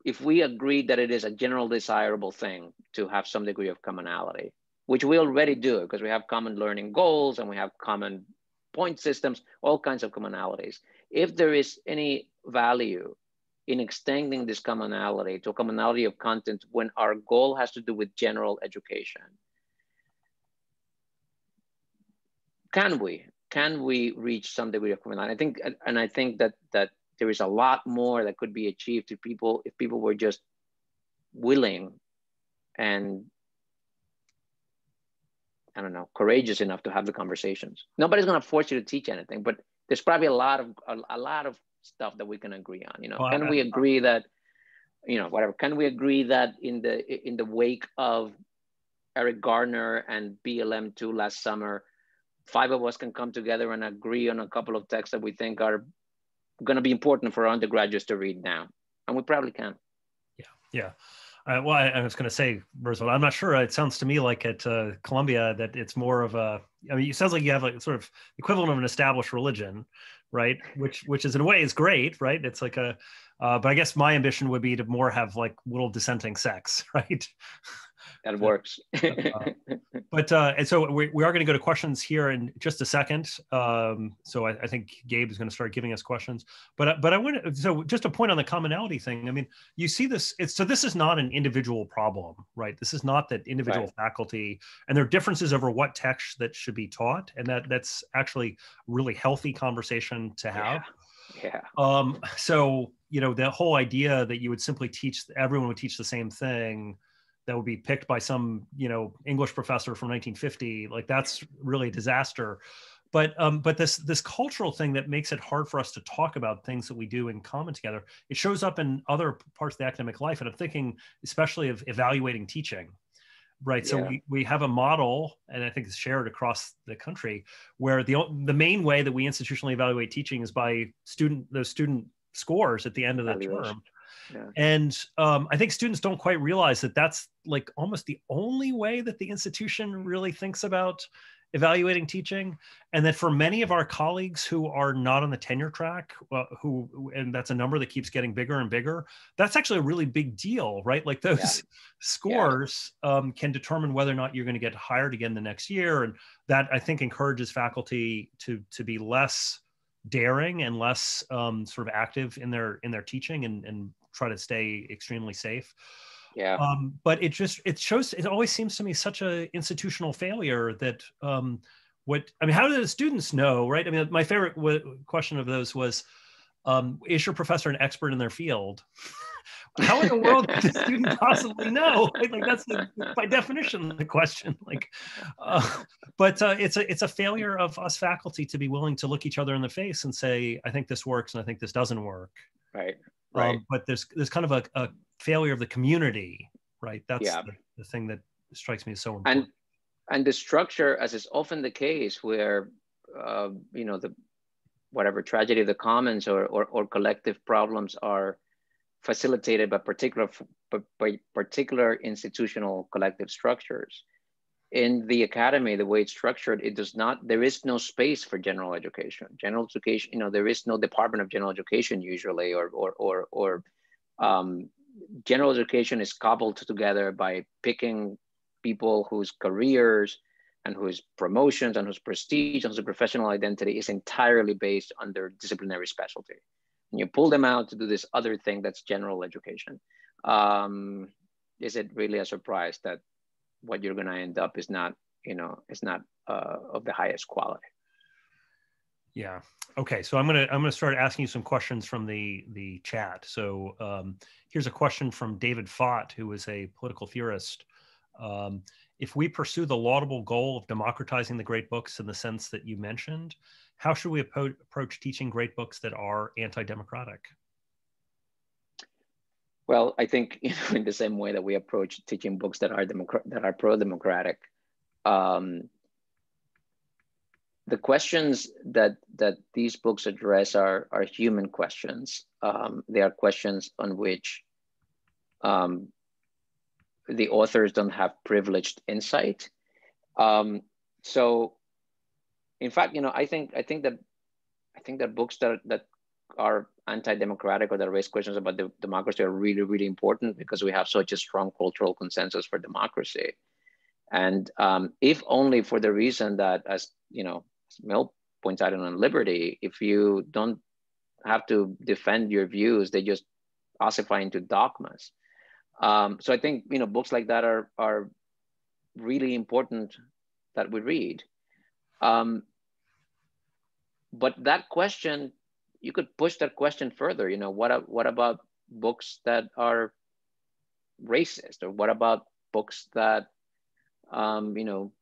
if we agree that it is a general desirable thing to have some degree of commonality, which we already do because we have common learning goals and we have common point systems, all kinds of commonalities. If there is any value in extending this commonality to a commonality of content when our goal has to do with general education. Can we? Can we reach some degree of commonality? I think, and I think that that there is a lot more that could be achieved if people if people were just willing and I don't know, courageous enough to have the conversations. Nobody's going to force you to teach anything, but there's probably a lot of a, a lot of stuff that we can agree on. You know, oh, well, can I, we agree that, you know, whatever? Can we agree that in the in the wake of Eric Garner and BLM two last summer, five of us can come together and agree on a couple of texts that we think are going to be important for undergraduates to read now, and we probably can. Yeah, yeah. Uh, well, I, I, was going to say, Roosevelt, I'm not sure. It sounds to me like at uh, Columbia that it's more of a. I mean, it sounds like you have a sort of equivalent of an established religion, right? Which, which is in a way is great, right? It's like a. Uh, but I guess my ambition would be to more have like little dissenting sects, right? That works. uh, but uh, and so we, we are going to go to questions here in just a second. Um, so I, I, think Gabe is going to start giving us questions. But uh, but I want to so just a point on the commonality thing. I mean, you see this. It's so this is not an individual problem, right? This is not that individual right. faculty and there are differences over what text that should be taught, and that that's actually really healthy conversation to have. Yeah. yeah. Um. So you know the whole idea that you would simply teach everyone would teach the same thing that would be picked by some you know english professor from 1950 like that's really a disaster. But um, but this this cultural thing that makes it hard for us to talk about things that we do in common together it shows up in other parts of the academic life and i'm thinking especially of evaluating teaching right? Yeah. so we, we have a model and i think it's shared across the country where the the main way that we institutionally evaluate teaching is by student those student scores at the end of the term and um, I think students don't quite realize that that's like almost the only way that the institution really thinks about evaluating teaching and that for many of our colleagues who are not on the tenure track well, who and that's a number that keeps getting bigger and bigger that's actually a really big deal right like those yeah. scores yeah. Um, can determine whether or not you're going to get hired again the next year and that i think encourages faculty to to be less daring and less um, sort of active in their in their teaching and, and try to stay extremely safe. Yeah. Um, but it just it shows it always seems to me such a institutional failure that um, what I mean, how do the students know, right? I mean, my favorite w- question of those was, um, is your professor an expert in their field? how in the world does the student possibly know? Like, like that's the, by definition the question. Like, uh, but uh, it's a it's a failure of us faculty to be willing to look each other in the face and say, I think this works and I think this doesn't work. Right. Um, right. Um, but there's there's kind of a, a, failure of the community, right? That's yeah. the, the, thing that strikes me as so important. And and the structure, as is often the case, where uh, you know the whatever tragedy of the commons or, or, or collective problems are facilitated by particular by particular institutional collective structures in the academy, the way it's structured, it does not, there is no space for general education. General education, you know, there is no department of general education usually, or, or, or, or um, general education is cobbled together by picking people whose careers and whose promotions and whose prestige and whose professional identity is entirely based on their disciplinary specialty. And you pull them out to do this other thing that's general education. Um, is it really a surprise that what you're going to end up is not, you know, is not uh, of the highest quality? Yeah. Okay. So I'm gonna I'm gonna start asking you some questions from the the chat. So um, here's a question from David Fott, who is a political theorist. Um, if we pursue the laudable goal of democratizing the great books in the sense that you mentioned, how should we approach teaching great books that are anti-democratic? Well, I think you know, in the same way that we approach teaching books that are that are pro-democratic, um, the questions that that these books address are are human questions. Um, they are questions on which um, the authors don't have privileged insight. Um, so, in fact, you know, I think I think that I think that books that that are anti-democratic or that raise questions about the democracy are really really important because we have such a strong cultural consensus for democracy, and um, if only for the reason that, as you know, Mill points out on liberty, if you don't have to defend your views, they just ossify into dogmas. Um, so I think you know books like that are are really important that we read. Um, but that question, you could push that question further. You know, what what about books that are racist, or what about books that um, you know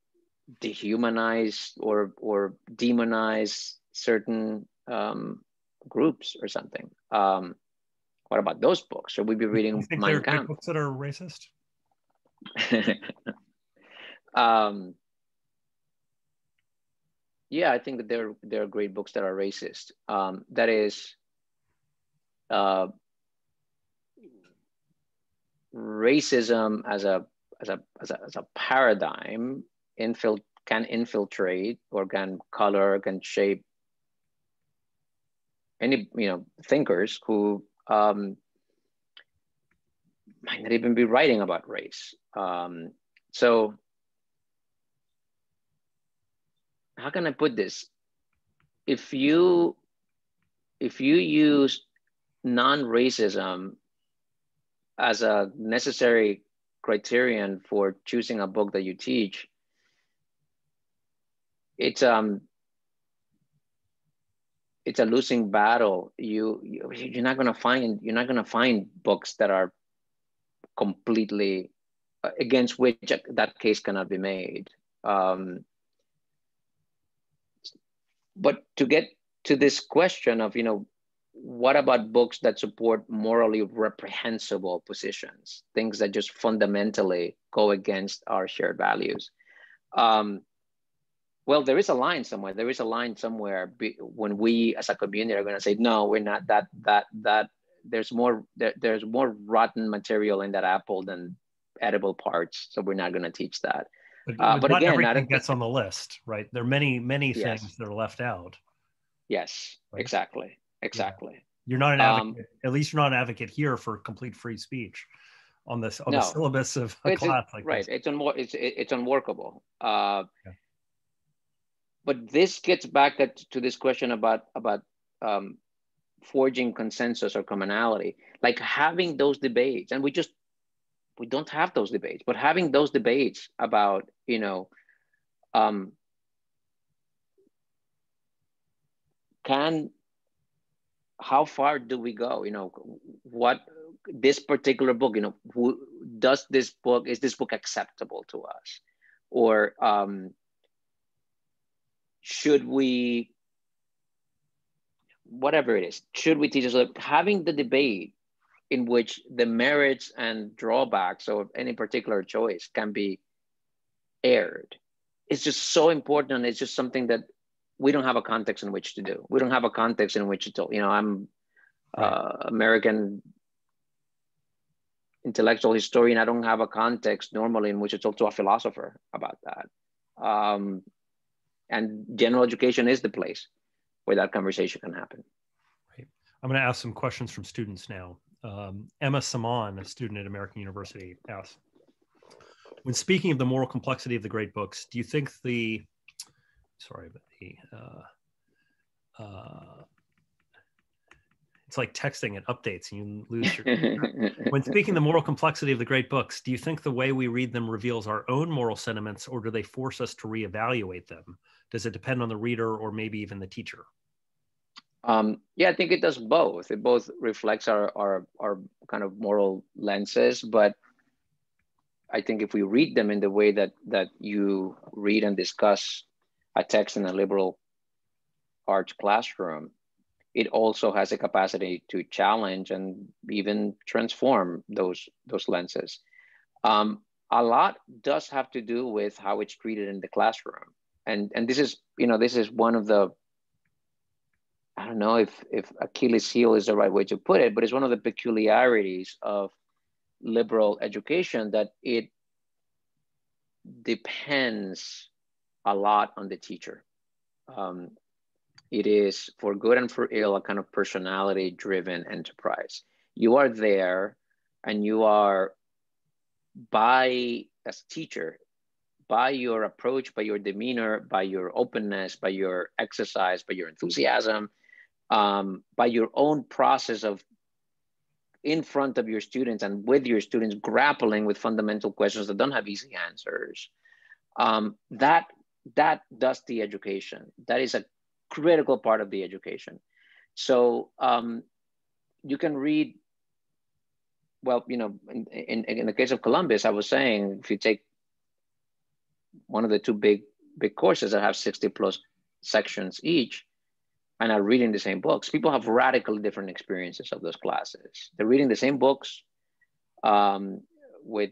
dehumanize or or demonize certain um, groups or something? Um, what about those books? Should we be reading Mein Kampf? Books that are racist. um, yeah, I think that there there are great books that are racist. Um, that is, uh, racism as a as a as a, as a paradigm infil- can infiltrate or can color can shape any you know thinkers who um, might not even be writing about race. Um, so how can I put this? If you if you use non-racism as a necessary criterion for choosing a book that you teach, it's um it's a losing battle. You, you you're not gonna find you're not gonna find books that are completely uh, against which that case cannot be made. Um, but to get to this question of you know what about books that support morally reprehensible positions things that just fundamentally go against our shared values um, well, there is a line somewhere. There is a line somewhere be, when we as a community are going to say, no, we're not that, that, that there's more, there, there's more rotten material in that apple than edible parts. So we're not going to teach that. But, uh, but again, everything not, gets on the list, right? There are many, many yes. things that are left out. Yes, right? exactly. Exactly. Yeah. You're not an um, advocate, um, at least you're not an advocate here for complete free speech on this, on no. the syllabus of a it's class like right. This. It's, unwor- it's, it's unworkable. Uh, yeah but this gets back at, to this question about about um, forging consensus or commonality like having those debates and we just we don't have those debates but having those debates about you know um, can how far do we go? You know what this particular book you know who, does this book is this book acceptable to us? Or um, should we whatever it is should we teach us having the debate in which the merits and drawbacks of any particular choice can be aired it's just so important it's just something that we don't have a context in which to do we don't have a context in which to you know i'm uh, american intellectual historian i don't have a context normally in which to talk to a philosopher about that um, and general education is the place where that conversation can happen. Right. I'm going to ask some questions from students now. Um, Emma Saman, a student at American University, asks, when speaking of the moral complexity of the great books, do you think the, sorry, but the, uh, uh, it's like texting it updates and you lose your when speaking the moral complexity of the great books do you think the way we read them reveals our own moral sentiments or do they force us to reevaluate them? Does it depend on the reader or maybe even the teacher um, yeah i think it does both it both reflects our, our our kind of moral lenses but i think if we read them in the way that that you read and discuss a text in a liberal arts classroom it also has a capacity to challenge and even transform those those lenses. Um, a lot does have to do with how it's treated in the classroom, and and this is you know this is one of the I don't know if if Achilles heel is the right way to put it, but it's one of the peculiarities of liberal education that it depends a lot on the teacher. Um, it is for good and for ill a kind of personality driven enterprise. You are there and you are by as teacher by your approach, by your demeanor, by your openness, by your exercise, by your enthusiasm, um, by your own process of in front of your students and with your students grappling with fundamental questions that don't have easy answers. Um, that that does the education. That is a critical part of the education. So um, you can read, well, you know, in, in, in the case of Columbia, I was saying, if you take one of the two big, big courses that have 60 plus sections each, and are reading the same books, people have radically different experiences of those classes. They're reading the same books um, with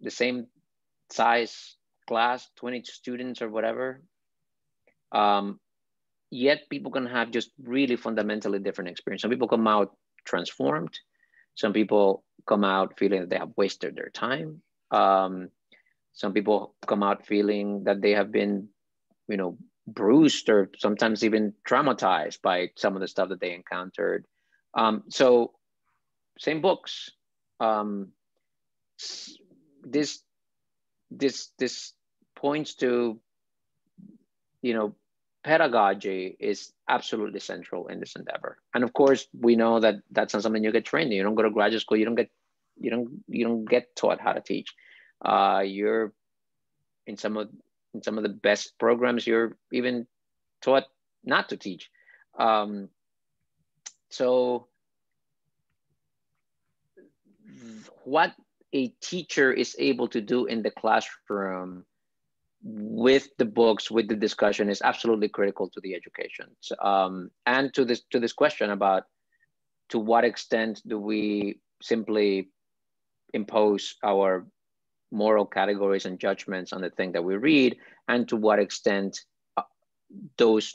the same size class, 20 students or whatever. Um, yet people can have just really fundamentally different experience. Some people come out transformed. Some people come out feeling that they have wasted their time. Um, some people come out feeling that they have been, you know, bruised or sometimes even traumatized by some of the stuff that they encountered. Um, so, same books. Um, this, this, this points to, you know, pedagogy is absolutely central in this endeavor. And of course, we know that that's not something you get trained in. You don't go to graduate school. You don't get you don't you don't get taught how to teach. Uh, you're in some of some of the best programs. You're even taught not to teach. Um, so, what a teacher is able to do in the classroom with the books, with the discussion is absolutely critical to the education. Um, and to this to this question about to what extent do we simply impose our moral categories and judgments on the thing that we read, and to what extent uh, those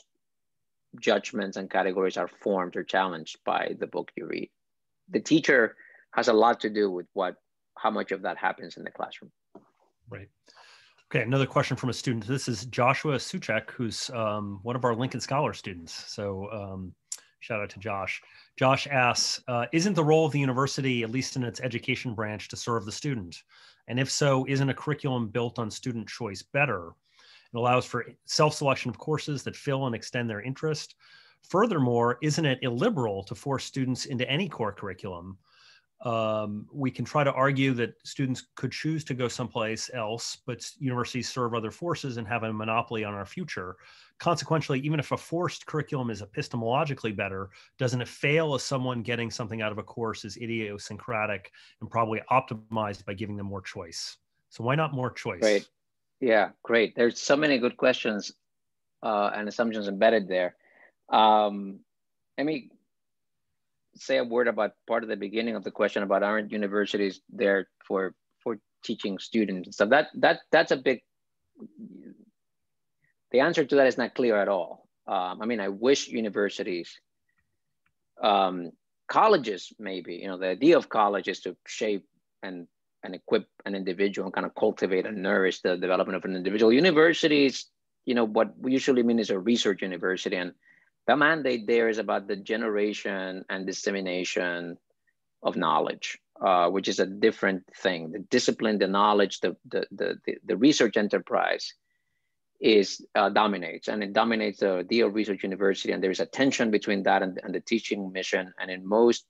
judgments and categories are formed or challenged by the book you read. The teacher has a lot to do with what how much of that happens in the classroom. Right. Okay, another question from a student. This is Joshua Suchek, who's um, one of our Lincoln Scholar students. So um, shout out to Josh. Josh asks, uh, isn't the role of the university, at least in its education branch, to serve the student? And if so, isn't a curriculum built on student choice better? It allows for self-selection of courses that fill and extend their interest. Furthermore, isn't it illiberal to force students into any core curriculum? Um, we can try to argue that students could choose to go someplace else, but universities serve other forces and have a monopoly on our future. Consequently, even if a forced curriculum is epistemologically better, doesn't it fail as someone getting something out of a course is idiosyncratic and probably optimized by giving them more choice? So why not more choice? Great. Yeah, great. There's so many good questions uh, and assumptions embedded there. Um, let me say a word about part of the beginning of the question about aren't universities there for for teaching students and stuff? that that that's a big the answer to that is not clear at all. Um, i mean i wish universities um, colleges maybe you know the idea of college is to shape and and equip an individual and kind of cultivate and nourish the development of an individual. Universities you know what we usually mean is a research university. And the mandate there is about the generation and dissemination of knowledge, uh, which is a different thing. The discipline, the knowledge, the, the, the, the research enterprise is uh, dominates and it dominates the Deal Research University. And there's a tension between that and, and the teaching mission. And in most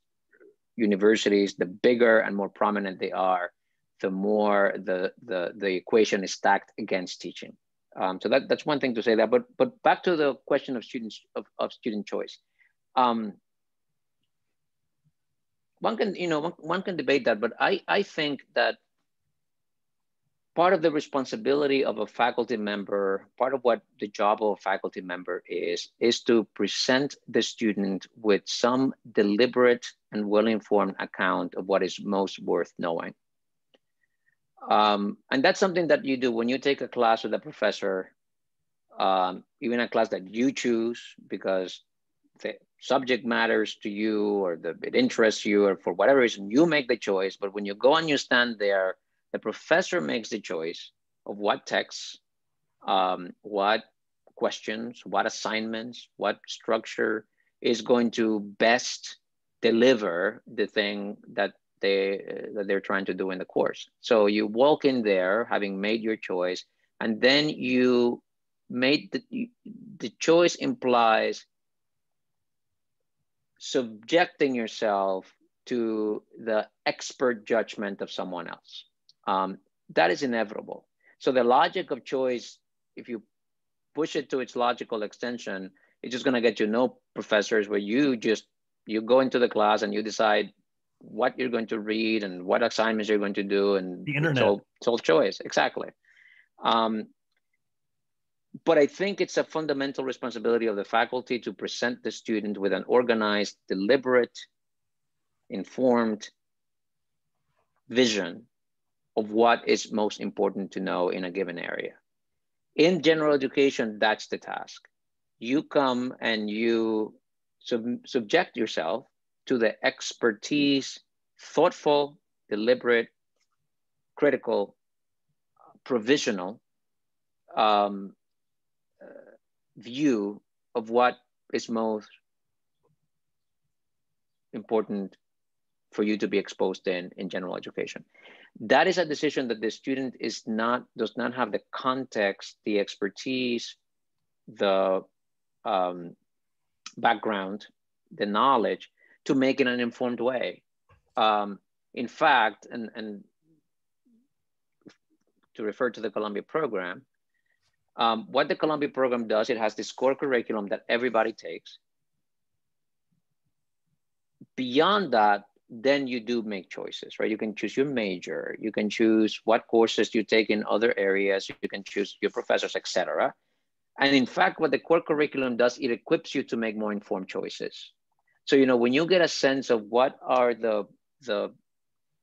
universities, the bigger and more prominent they are, the more the, the, the equation is stacked against teaching. Um, so that, that's one thing to say that, but, but back to the question of students, of, of student choice. Um, one can, you know, one, one can debate that, but I, I think that part of the responsibility of a faculty member, part of what the job of a faculty member is, is to present the student with some deliberate and well-informed account of what is most worth knowing. Um, and that's something that you do when you take a class with a professor, um, even a class that you choose because the subject matters to you or the, it interests you or for whatever reason, you make the choice. But when you go and you stand there the professor makes the choice of what texts, um, what questions, what assignments, what structure is going to best deliver the thing that they that they're trying to do in the course. So you walk in there having made your choice, and then you made the the choice implies subjecting yourself to the expert judgment of someone else um, that is inevitable. So the logic of choice, if you push it to its logical extension, it's just going to get you no professors where you just you go into the class and you decide what you're going to read and what assignments you're going to do and the internet. It's all, it's all choice exactly. Um, but I think it's a fundamental responsibility of the faculty to present the student with an organized, deliberate, informed vision of what is most important to know in a given area. In general education, that's the task. You come and you sub subject yourself to the expertise, thoughtful, deliberate, critical, provisional um, uh, view of what is most important for you to be exposed in in general education. That is a decision that the student is not does not have the context the expertise the um, background the knowledge to make in an informed way um, in fact and and to refer to the columbia program um, what the columbia program does it has this core curriculum that everybody takes beyond that then you do make choices, right? You can choose your major, you can choose what courses you take in other areas, you can choose your professors, etc. And in fact, what the core curriculum does, it equips you to make more informed choices. So, you know, when you get a sense of what are the, the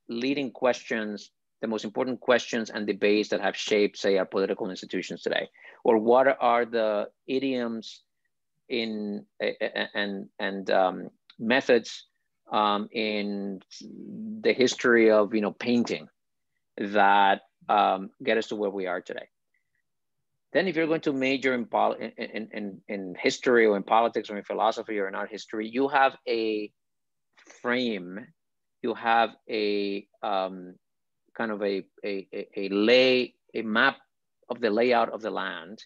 leading questions, the most important questions and debates that have shaped, say, our political institutions today, or what are the idioms in and and um, methods um, in the history of you know painting that um, get us to where we are today. Then, if you're going to major in, in, in, in history or in politics or in philosophy or in art history, you have a frame, you have a um, kind of a, a, a lay, a map of the layout of the land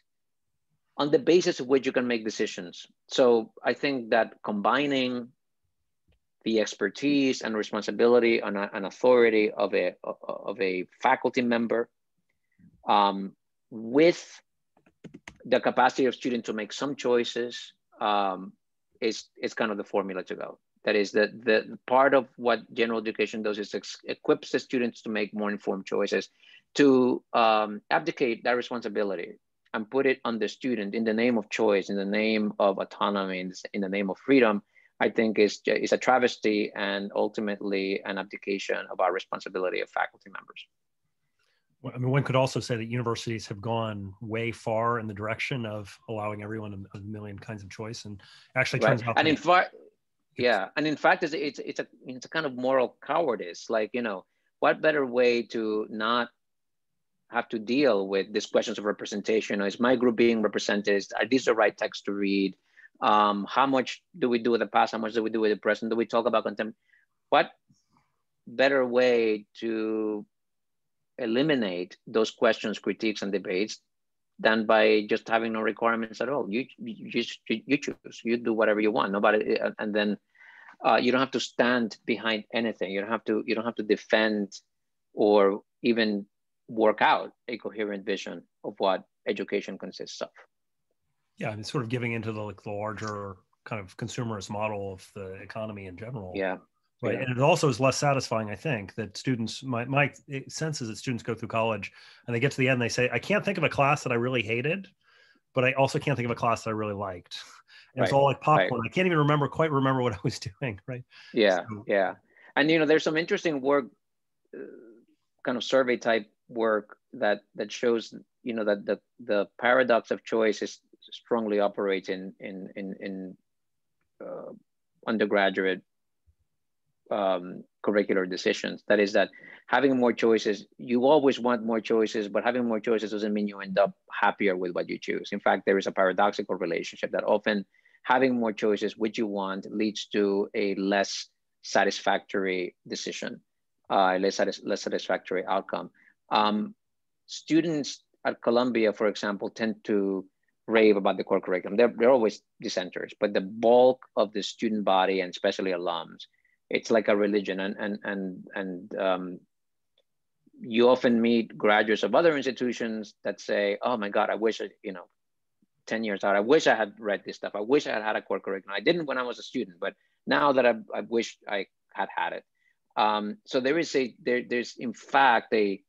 on the basis of which you can make decisions. So I think that combining the expertise and responsibility and, and authority of a, of a faculty member um, with the capacity of student to make some choices um, is, is kind of the formula to go. That is that the part of what general education does is equips the students to make more informed choices, to um, abdicate that responsibility and put it on the student in the name of choice, in the name of autonomy, in, in the name of freedom, I think is, is a travesty and ultimately an abdication of our responsibility of faculty members. I mean, one could also say that universities have gone way far in the direction of allowing everyone a, a million kinds of choice, and actually turns right. out. And in fact, yeah, and in fact, it's it's it's a it's a kind of moral cowardice. Like you know, what better way to not have to deal with these questions of representation? Is my group being represented? Are these the right texts to read? um, how much do we do with the past? How much do we do with the present? Do we talk about contempt? What better way to eliminate those questions, critiques, and debates than by just having no requirements at all. You you just you choose. You do whatever you want. Nobody, and then uh, you don't have to stand behind anything. You don't have to you don't have to defend or even work out a coherent vision of what education consists of. Yeah, and sort of giving into the like the larger kind of consumerist model of the economy in general. Yeah. Right. Yeah. And it also is less satisfying, I think, that students, my, my sense is that students go through college and they get to the end, they say, I can't think of a class that I really hated, but I also can't think of a class that I really liked. And right. it's all like popcorn. Right. I can't even remember, quite remember what I was doing. Right. Yeah. So, yeah. And, you know, there's some interesting work, uh, kind of survey type work that, that shows, you know, that the, the paradox of choice is strongly operates in, in, in, in uh, undergraduate um, curricular decisions. That is that having more choices, you always want more choices, but having more choices doesn't mean you end up happier with what you choose. In fact, there is a paradoxical relationship that often having more choices, which you want, leads to a less satisfactory decision, uh, less, less satisfactory outcome. Um, students at Columbia, for example, tend to rave about the core curriculum. They're, they're always dissenters, but the bulk of the student body and especially alums, it's like a religion. And, and, and, and um, you often meet graduates of other institutions that say, oh my God, I wish, I, you know, 10 years out, I wish I had read this stuff. I wish I had had a core curriculum. I didn't when I was a student, but now that I, I wish I had had it. Um, so there is a, there, there's in fact a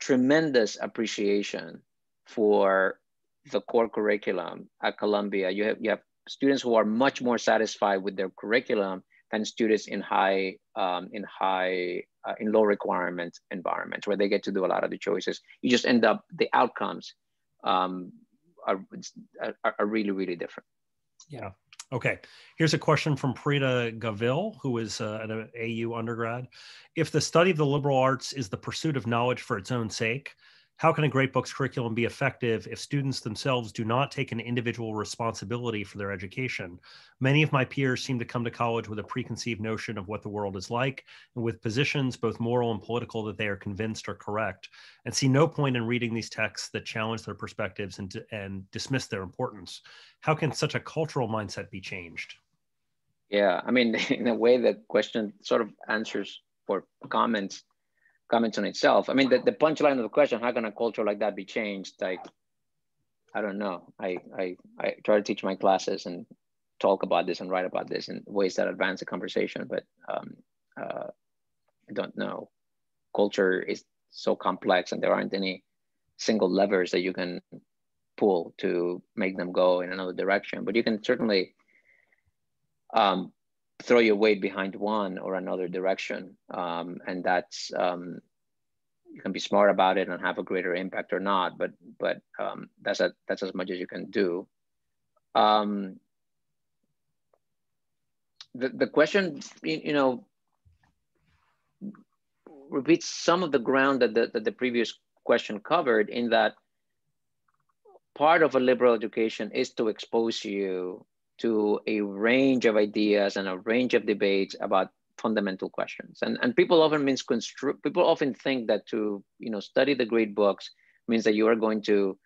tremendous appreciation for the core curriculum at Columbia, you have, you have students who are much more satisfied with their curriculum than students in high, um, in high, uh, in low requirement environments where they get to do a lot of the choices. You just end up, the outcomes um, are, are, really, really different. Yeah. Okay. Here's a question from Prita Gavil, who is uh, an AU undergrad. If the study of the liberal arts is the pursuit of knowledge for its own sake, how can a great books curriculum be effective if students themselves do not take an individual responsibility for their education? Many of my peers seem to come to college with a preconceived notion of what the world is like and with positions, both moral and political, that they are convinced are correct, and see no point in reading these texts that challenge their perspectives and, and dismiss their importance. How can such a cultural mindset be changed? Yeah, I mean, in a way, that question sort of answers for comments comments on itself. I mean, the, the punchline of the question, how can a culture like that be changed? Like, I don't know. I, I, I try to teach my classes and talk about this and write about this in ways that advance the conversation, but um, uh, I don't know. Culture is so complex and there aren't any single levers that you can pull to make them go in another direction, but you can certainly um, throw your weight behind one or another direction. Um, and that's, um, you can be smart about it and have a greater impact or not, but, but um, that's, a, that's as much as you can do. Um, the, the question, you know, repeats some of the ground that the, that the previous question covered in that part of a liberal education is to expose you to a range of ideas and a range of debates about fundamental questions. And, and people often misconstrue, people often think that to you know study the great books means that you are going to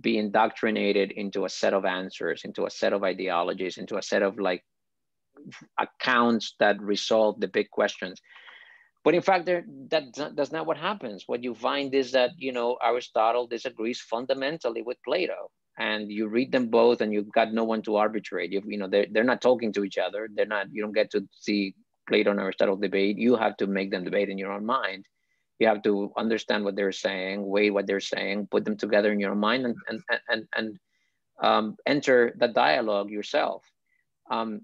be indoctrinated into a set of answers, into a set of ideologies, into a set of like accounts that resolve the big questions. But in fact, there, that, that's not what happens. What you find is that you know Aristotle disagrees fundamentally with Plato, and you read them both and you've got no one to arbitrate. You, you know they're, they're not talking to each other. They're not you don't get to see plato and aristotle debate. You have to make them debate in your own mind. You have to understand what they're saying weigh what they're saying put them together in your mind and and and, and um, enter the dialogue yourself. Um,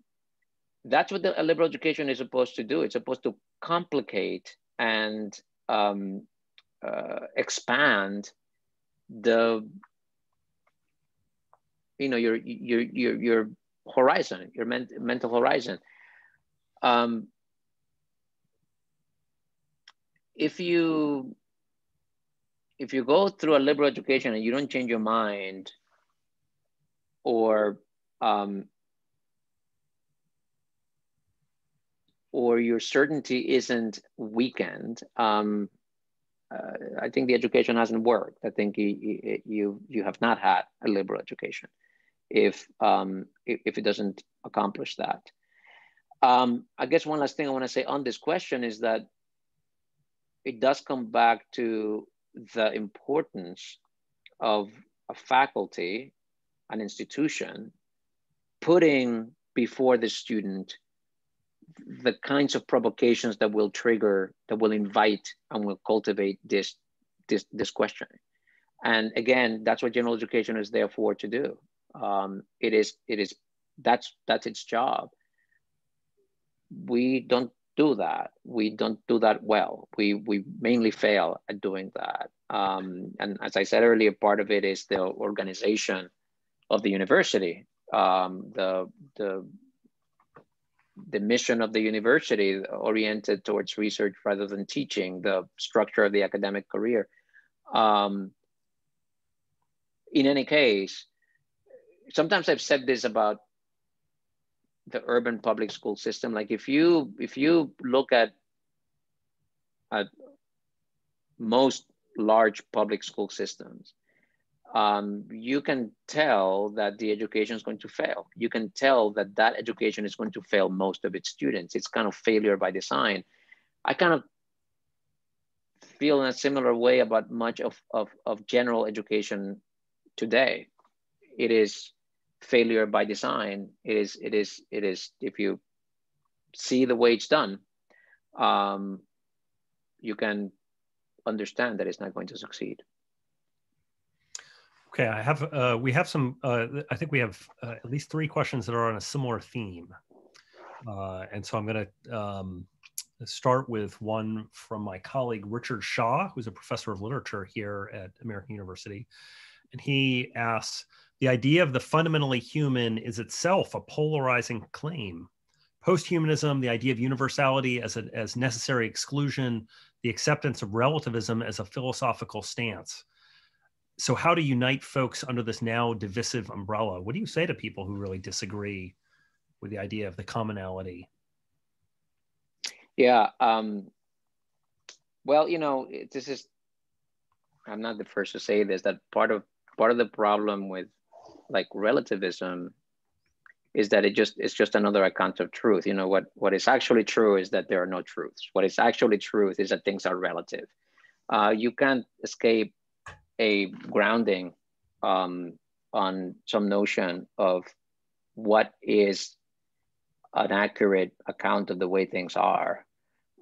that's what the liberal education is supposed to do. It's supposed to complicate and um, uh, expand the you know your your your your horizon, your men mental horizon. Um, if you if you go through a liberal education and you don't change your mind, or um, or your certainty isn't weakened, um, uh, I think the education hasn't worked. I think you, you, you have not had a liberal education if, um, if, it doesn't accomplish that. Um, I guess one last thing I want to say on this question is that it does come back to the importance of a faculty, an institution, putting before the student the kinds of provocations that will trigger, that will invite and will cultivate this, this, this question. And again, that's what general education is there for to do. Um, it is, it is, that's, that's its job. We don't do that. We don't do that well. We, we mainly fail at doing that. Um, and as I said earlier, part of it is the organization of the university, um, the, the the mission of the university oriented towards research rather than teaching, the structure of the academic career. Um, in any case, sometimes I've said this about the urban public school system. Like if you if you look at at most large public school systems, um, you can tell that the education is going to fail. You can tell that that education is going to fail most of its students. It's kind of failure by design. I kind of feel in a similar way about much of, of, of general education today. It is failure by design. It is, it is, it is, if you see the way it's done, um, you can understand that it's not going to succeed. Okay, I have uh, we have some. Uh, I think we have uh, at least three questions that are on a similar theme, uh, and so I'm going to um, start with one from my colleague Richard Shaw, who's a professor of literature here at American University, and he asks: the idea of the fundamentally human is itself a polarizing claim. Posthumanism, the idea of universality as a, as necessary exclusion, the acceptance of relativism as a philosophical stance. So how to unite folks under this now divisive umbrella? What do you say to people who really disagree with the idea of the commonality? Yeah um, well you know this is i'm not the first to say this that part of part of the problem with like relativism is that it just it's just another account of truth you know what what is actually true is that there are no truths what is actually truth is that things are relative uh, you can't escape a grounding um, on some notion of what is an accurate account of the way things are.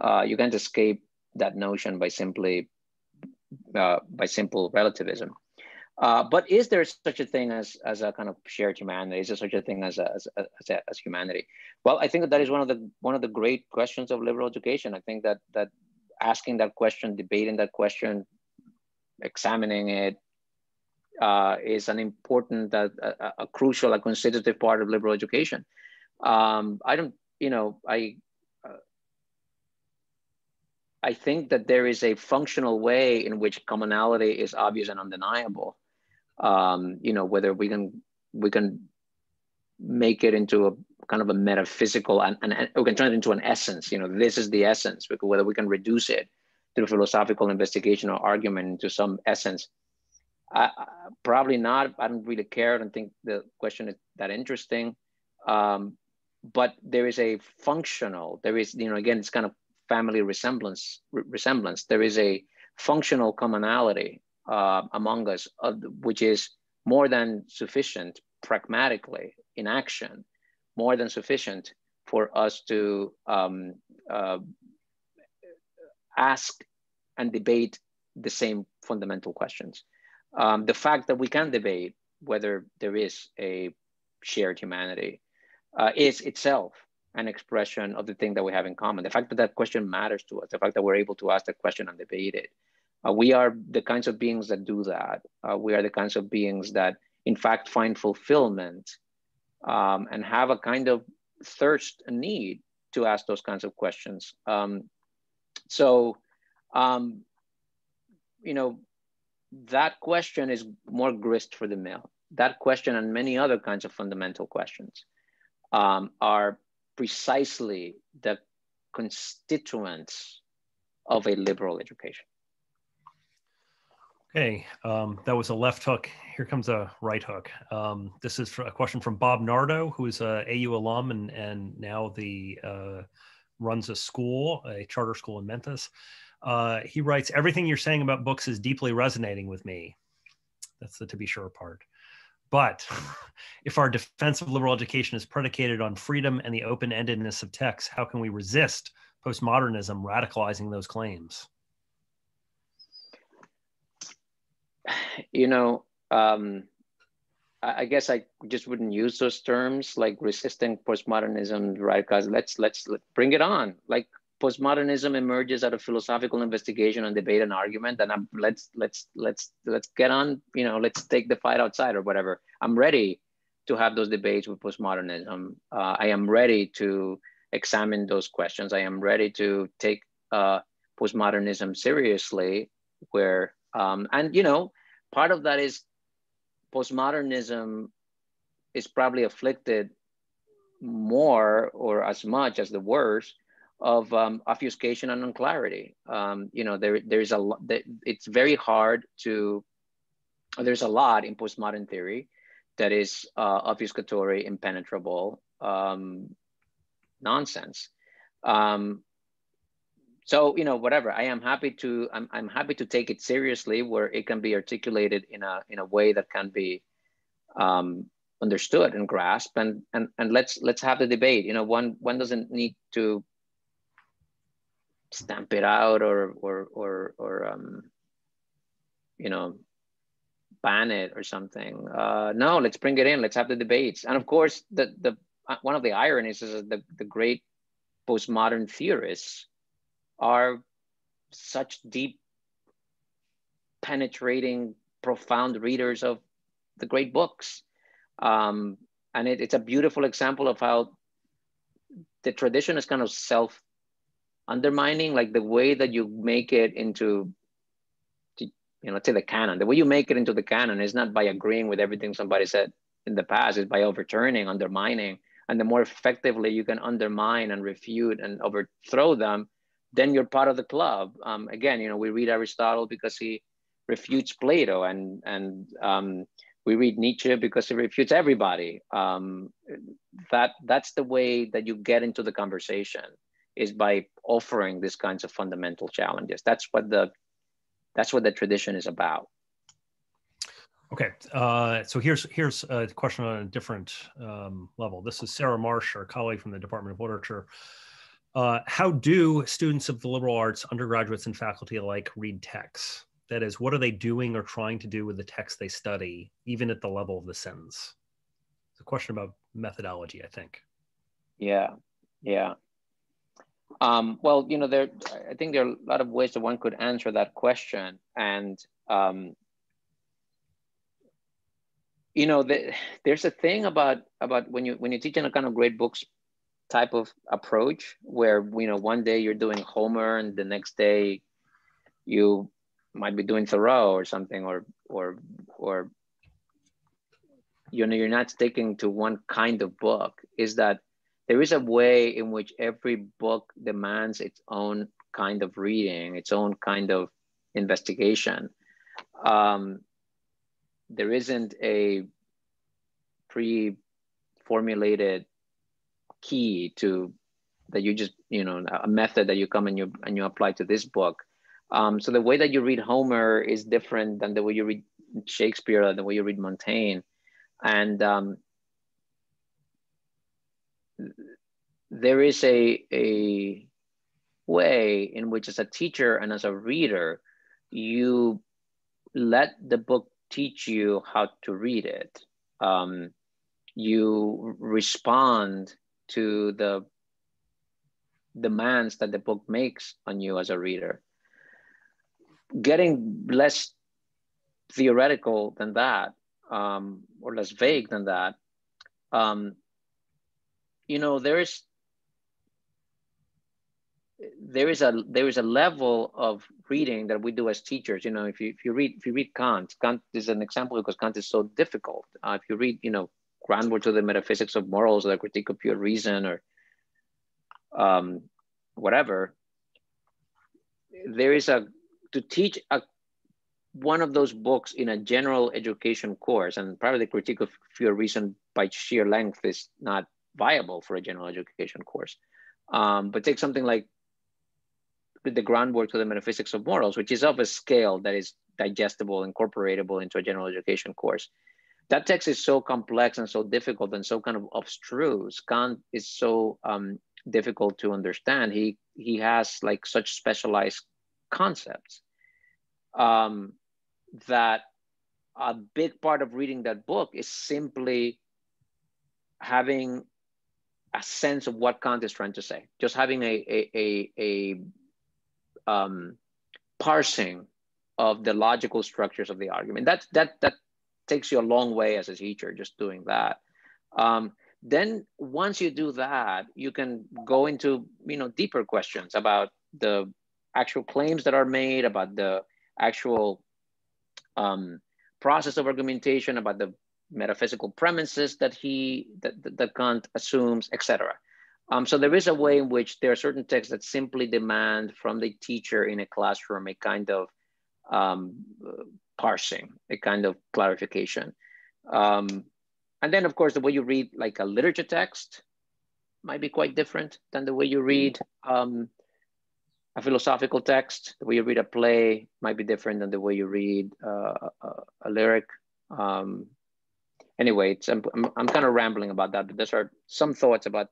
Uh, you can't escape that notion by simply uh, by simple relativism. Uh, but is there such a thing as, as a kind of shared humanity? Is there such a thing as, as, as, as humanity? Well, I think that, that is one of the one of the great questions of liberal education. I think that that asking that question, debating that question, examining it uh, is an important, uh, a, a, crucial, a constitutive part of liberal education. Um, I don't, you know, I, uh, I think that there is a functional way in which commonality is obvious and undeniable. Um, you know, whether we can we can make it into a kind of a metaphysical and, and, we can turn it into an essence. You know, this is the essence. Whether we can reduce it through philosophical investigation or argument into some essence? I, probably not. I don't really care. I don't think the question is that interesting. Um, but there is a functional, there is, you know, again, it's kind of family resemblance, re resemblance. There is a functional commonality uh, among us, uh, which is more than sufficient pragmatically in action, more than sufficient for us to um, uh, ask and debate the same fundamental questions. Um, the fact that we can debate whether there is a shared humanity uh, is itself an expression of the thing that we have in common. The fact that that question matters to us, the fact that we're able to ask that question and debate it. Uh, we are the kinds of beings that do that. Uh, we are the kinds of beings that, in fact, find fulfillment um, and have a kind of thirst and need to ask those kinds of questions. Um, so um, you know, that question is more grist for the mill. That question and many other kinds of fundamental questions um, are precisely the constituents of a liberal education. Okay, um, that was a left hook. Here comes a right hook. Um, this is a question from Bob Nardo, who is a AU alum and, and now the uh, runs a school, a charter school in Memphis. Uh, he writes, everything you're saying about books is deeply resonating with me. That's the to be sure part. But if our defense of liberal education is predicated on freedom and the open endedness of text, how can we resist postmodernism radicalizing those claims? You know, um, I guess I just wouldn't use those terms like resisting postmodernism, right? Because let's let's let, bring it on. Like postmodernism emerges out of philosophical investigation and debate and argument and I'm, let's let's let's let's get on you know let's take the fight outside or whatever i'm ready to have those debates with postmodernism uh, i am ready to examine those questions i am ready to take uh, postmodernism seriously where um, and you know part of that is postmodernism is probably afflicted more or as much as the worst of um, obfuscation and unclarity. Um, you know, there, there's a lot, it's very hard to, there's a lot in postmodern theory that is uh, obfuscatory, impenetrable um, nonsense. Um, so, you know, whatever, I am happy to, I'm, I'm happy to take it seriously where it can be articulated in a, in a way that can be um, understood and grasped and, and, and let's, let's have the debate. You know, one, one doesn't need to stamp it out or or or or um, you know ban it or something. Uh, no, let's bring it in. Let's have the debates. And of course, the the uh, one of the ironies is that the the great postmodern theorists are such deep, penetrating, profound readers of the great books. Um, and it, it's a beautiful example of how the tradition is kind of self undermining like the way that you make it into you know to the canon the way you make it into the canon is not by agreeing with everything somebody said in the past it's by overturning undermining and the more effectively you can undermine and refute and overthrow them then you're part of the club um, again you know we read aristotle because he refutes plato and and um, we read nietzsche because he refutes everybody um, that that's the way that you get into the conversation is by offering these kinds of fundamental challenges. That's what the that's what the tradition is about. Okay, uh, so here's here's a question on a different um, level. This is Sarah Marsh, our colleague from the Department of Literature. Uh, how do students of the liberal arts, undergraduates and faculty alike, read texts? That is, what are they doing or trying to do with the text they study, even at the level of the sentence? It's a question about methodology, I think. Yeah, yeah. Um, well, you know, there. I think there are a lot of ways that one could answer that question, and um, you know, the, there's a thing about about when you when you teach in a kind of great books type of approach, where you know, one day you're doing Homer, and the next day you might be doing Thoreau or something, or or or you know, you're not sticking to one kind of book. Is that there is a way in which every book demands its own kind of reading, its own kind of investigation. Um, there isn't a pre-formulated key to that you just you know a method that you come and you and you apply to this book. Um, so the way that you read Homer is different than the way you read Shakespeare or the way you read Montaigne, and um, there is a, a way in which as a teacher and as a reader, you let the book teach you how to read it. Um, you respond to the demands that the book makes on you as a reader. Getting less theoretical than that, um, or less vague than that, um, you know, there is there is a there is a level of reading that we do as teachers. You know, if you if you read if you read Kant, Kant is an example because Kant is so difficult. Uh, if you read, you know, Groundwork to the Metaphysics of Morals or the Critique of Pure Reason or um, whatever, there is a to teach a one of those books in a general education course, and probably the critique of pure reason by sheer length is not viable for a general education course. Um, but take something like the groundwork to the metaphysics of morals, which is of a scale that is digestible, incorporatable into a general education course. That text is so complex and so difficult and so kind of abstruse. Kant is so um, difficult to understand. He he has like such specialized concepts um, that a big part of reading that book is simply having a sense of what Kant is trying to say, just having a a a, a um, parsing of the logical structures of the argument. That that that takes you a long way as a teacher, just doing that. Um, then once you do that, you can go into you know deeper questions about the actual claims that are made, about the actual um, process of argumentation, about the metaphysical premises that he that, that Kant assumes, etc. Um, so there is a way in which there are certain texts that simply demand from the teacher in a classroom a kind of um, parsing, a kind of clarification. Um, and then of course, the way you read like a literature text might be quite different than the way you read um, a philosophical text. The way you read a play might be different than the way you read uh, a, a, lyric. Um, anyway, it's, I'm, I'm, I'm kind of rambling about that, but those are some thoughts about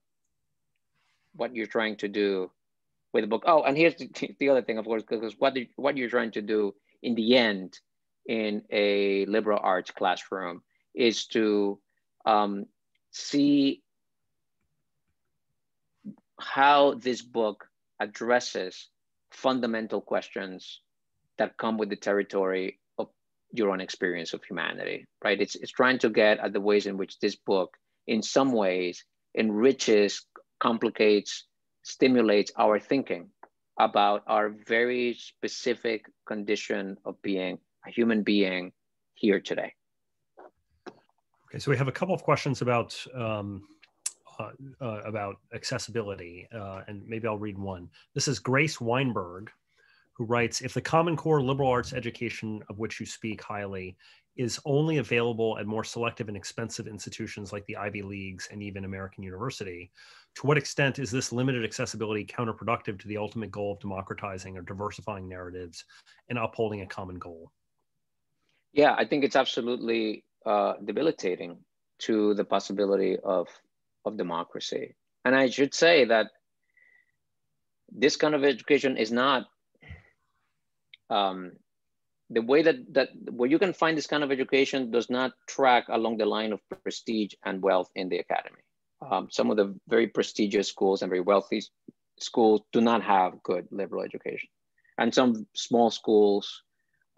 what you're trying to do with the book. Oh, and here's the, the other thing, of course, because what, what you're trying to do in the end in a liberal arts classroom is to um, see how this book addresses fundamental questions that come with the territory of your own experience of humanity, right? It's, it's trying to get at the ways in which this book, in some ways, enriches, complicates, stimulates our thinking about our very specific condition of being a human being here today. Okay, so we have a couple of questions about um, uh, uh, about accessibility, uh, and maybe I'll read one. This is Grace Weinberg, who writes If the Common Core liberal arts education of which you speak highly is only available at more selective and expensive institutions like the Ivy Leagues and even American University, to what extent is this limited accessibility counterproductive to the ultimate goal of democratizing or diversifying narratives and upholding a common goal? Yeah, I think it's absolutely uh, debilitating to the possibility of of democracy. And I should say that this kind of education is not um, the way that that where you can find this kind of education does not track along the line of prestige and wealth in the academy. Um, some of the very prestigious schools and very wealthy schools do not have good liberal education, and some small schools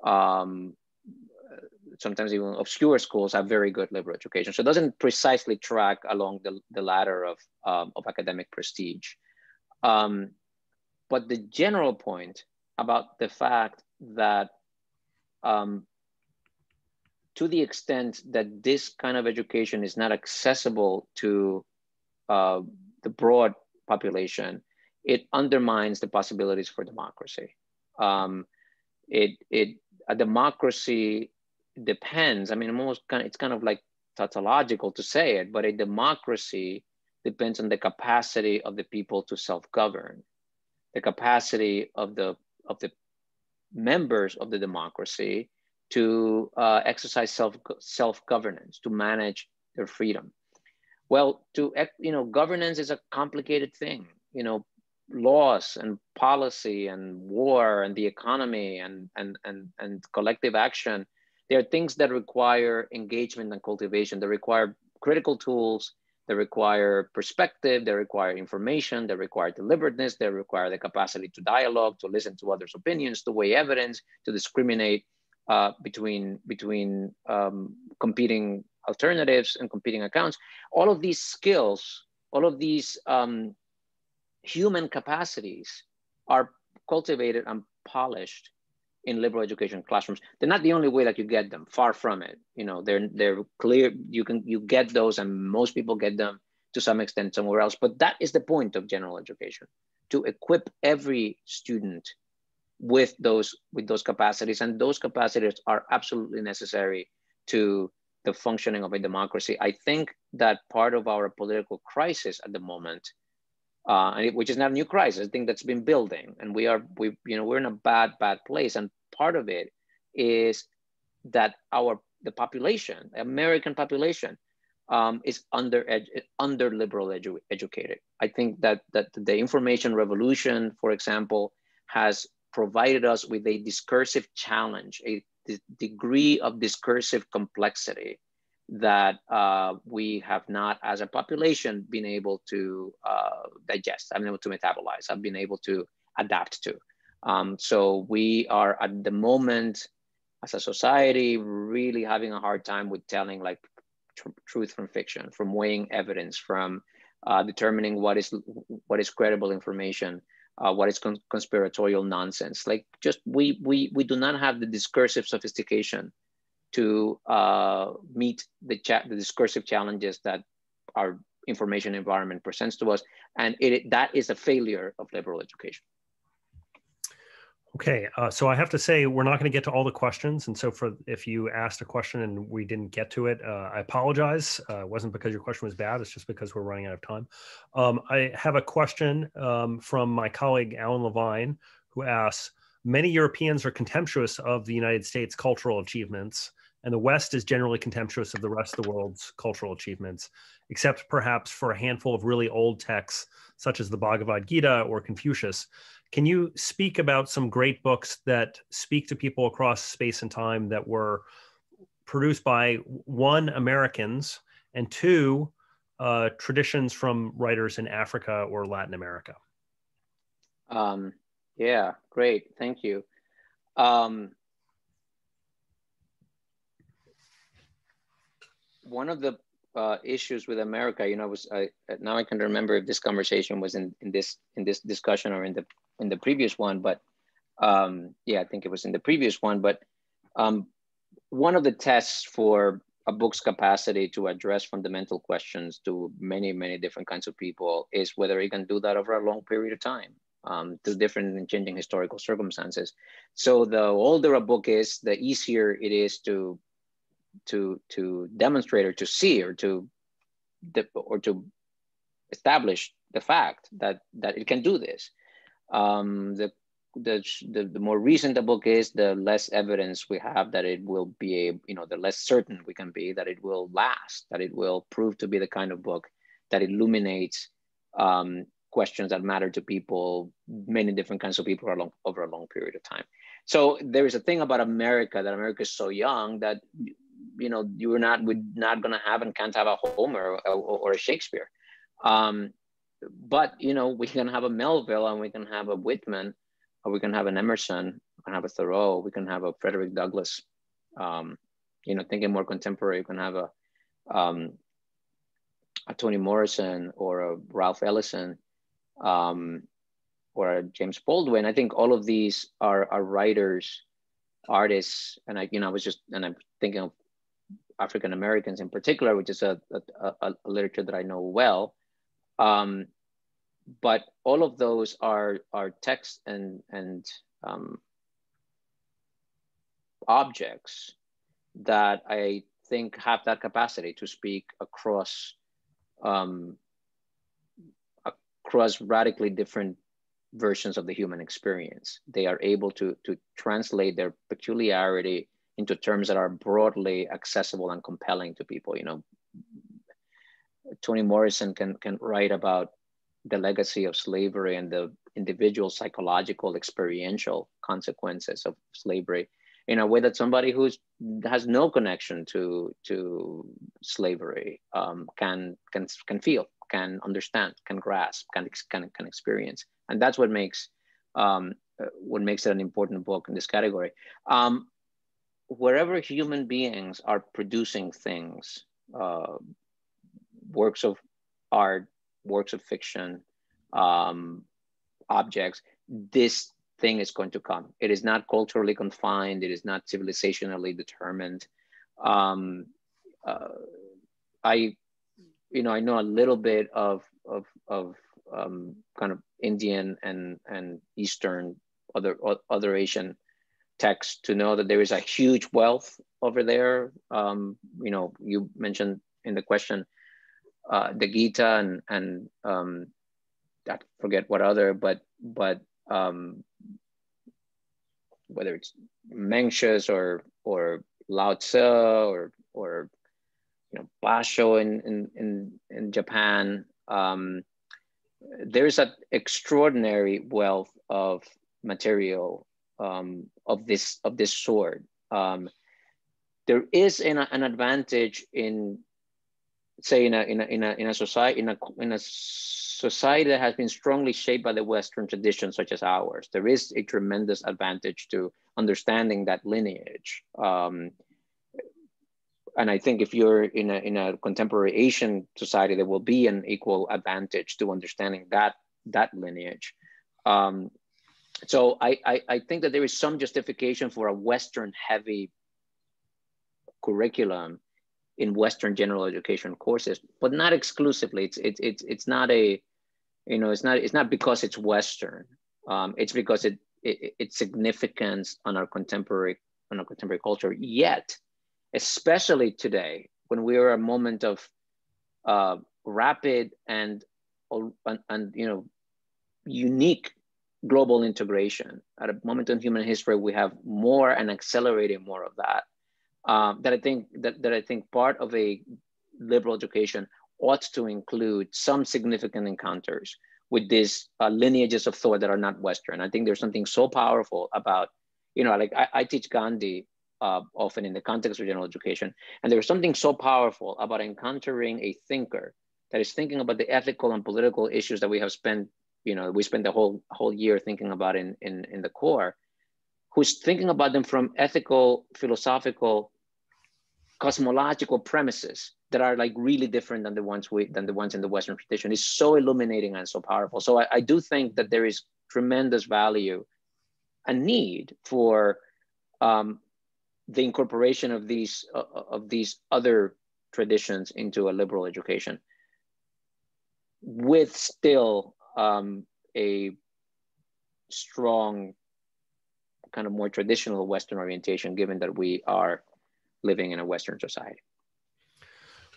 um, sometimes even obscure schools have very good liberal education. So it doesn't precisely track along the, the ladder of, um, of academic prestige. Um, but the general point about the fact that um, to the extent that this kind of education is not accessible to uh, the broad population, it undermines the possibilities for democracy. Um, it, it, a democracy depends. I mean, almost kind of, it's kind of like tautological to say it, but a democracy depends on the capacity of the people to self-govern, the capacity of the of the members of the democracy to uh, exercise self self-governance, to manage their freedom. Well, to you know, governance is a complicated thing. You know, laws and policy and war and the economy and and and and collective action there are things that require engagement and cultivation, that require critical tools, that require perspective, that require information, that require deliberateness, that require the capacity to dialogue, to listen to others' opinions, to weigh evidence, to discriminate uh, between, between um, competing alternatives and competing accounts. All of these skills, all of these um, human capacities are cultivated and polished in liberal education classrooms. They're not the only way that you get them. Far from it. You know, they're they're clear. You can you get those, and most people get them to some extent somewhere else. But that is the point of general education. to equip every student with those with those capacities and those capacities are absolutely necessary to the functioning of a democracy i think that part of our political crisis at the moment uh, which is not a new crisis i think that's been building and we are we you know we're in a bad bad place and part of it is that our the population the american population um, is under under liberal edu educated. I think that that the information revolution, for example, has provided us with a discursive challenge, a degree of discursive complexity that uh, we have not, as a population, been able to uh, digest, I've been able to metabolize, I've been able to adapt to. Um, so we are at the moment, as a society, really having a hard time with telling like tr truth from fiction, from weighing evidence, from uh, determining what is what is credible information, uh, what is con conspiratorial nonsense. Like just we we we do not have the discursive sophistication to uh, meet the the discursive challenges that our information environment presents to us, and it, that is a failure of liberal education. Okay, uh, so I have to say we're not going to get to all the questions, and so for if you asked a question and we didn't get to it, uh, I apologize. Uh, it wasn't because your question was bad; it's just because we're running out of time. Um, I have a question um, from my colleague Alan Levine, who asks: Many Europeans are contemptuous of the United States' cultural achievements, and the West is generally contemptuous of the rest of the world's cultural achievements, except perhaps for a handful of really old texts, such as the Bhagavad Gita or Confucius. Can you speak about some great books that speak to people across space and time that were produced by one, Americans, and two, uh, traditions from writers in Africa or Latin America? Um, yeah, great. Thank you. Um, one of the uh, issues with America, you know, was I now I can remember if this conversation was in, in this in this discussion or in the in the previous one, but um, yeah, I think it was in the previous one. But um, one of the tests for a book's capacity to address fundamental questions to many, many different kinds of people is whether it can do that over a long period of time um, to different and changing historical circumstances. So the older a book is, the easier it is to to to demonstrate or to see or to or to establish the fact that that it can do this. Um, the, the, the, the more recent the book is, the less evidence we have that it will be, a, you know, the less certain we can be that it will last, that it will prove to be the kind of book that illuminates um, questions that matter to people, many different kinds of people long, over a long period of time. So there is a thing about America that America is so young that you know you're not we're not going to have and can't have a Homer or, or a Shakespeare. Um, but you know, we can have a Melville and we can have a Whitman, or we can have an Emerson, we can have a Thoreau, we can have a Frederick Douglass. Um, you know, thinking more contemporary, you can have a um, a Toni Morrison or a Ralph Ellison um, or a James Baldwin. I think all of these are, are writers, artists, and I, you know, I was just, and I'm thinking of African Americans in particular, which is a, a, a, literature that I know well. Um, but all of those are, are texts and, and um, objects that I think have that capacity to speak across um, across radically different versions of the human experience. They are able to, to translate their peculiarity into terms that are broadly accessible and compelling to people. You know, Toni Morrison can, can write about the legacy of slavery and the individual psychological experiential consequences of slavery in a way that somebody who has no connection to to slavery um, can can can feel, can understand, can grasp, can can can experience, and that's what makes um, uh, what makes it an important book in this category. Um, wherever human beings are producing things, uh, works of art, works of fiction, um, objects, this thing is going to come. It is not culturally confined. It is not civilizationally determined. Um, uh, I, you know, I know a little bit of of of um, kind of Indian and, and Eastern, other, other Asian texts to know that there is a huge wealth over there. Um, you know, you mentioned in the question, uh, the Gita and, and um, I forget what other, but, but um, whether it's Mencius or, or Lao Tzu or, or you know, Basho in, in, in, in Japan, um, there's an extraordinary wealth of material um, of this of this sort. Um, there is an, an advantage in, say, in a in a in a, in a society in a in a society that has been strongly shaped by the Western tradition, such as ours. There is a tremendous advantage to understanding that lineage. Um, and I think if you're in a, in a contemporary Asian society, there will be an equal advantage to understanding that, that lineage. Um, so I, I, I, think that there is some justification for a Western heavy curriculum in Western general education courses, but not exclusively. It's, it's, it's, it's not a, you know, it's not, it's not because it's Western. Um, it's because it, it, its significance on our contemporary, on our contemporary culture. Yet, especially today when we are a moment of uh, rapid and, and, and you know unique global integration. At a moment in human history, we have more and accelerating more of that. Um, that I think that, that I think part of a liberal education ought to include some significant encounters with these uh, lineages of thought that are not Western. I think there's something so powerful about, you know, like I, I teach Gandhi uh, often in the context of general education. And there's something so powerful about encountering a thinker that is thinking about the ethical and political issues that we have spent, you know, we spent the whole whole year thinking about in, in, in the core, who's thinking about them from ethical, philosophical, cosmological premises that are like really different than the ones we than the ones in the Western tradition is so illuminating and so powerful. So I, I do think that there is tremendous value and need for um, the incorporation of these uh, uh, of these other traditions into a liberal education with still um, a strong kind of more traditional western orientation given that we are living in a western society.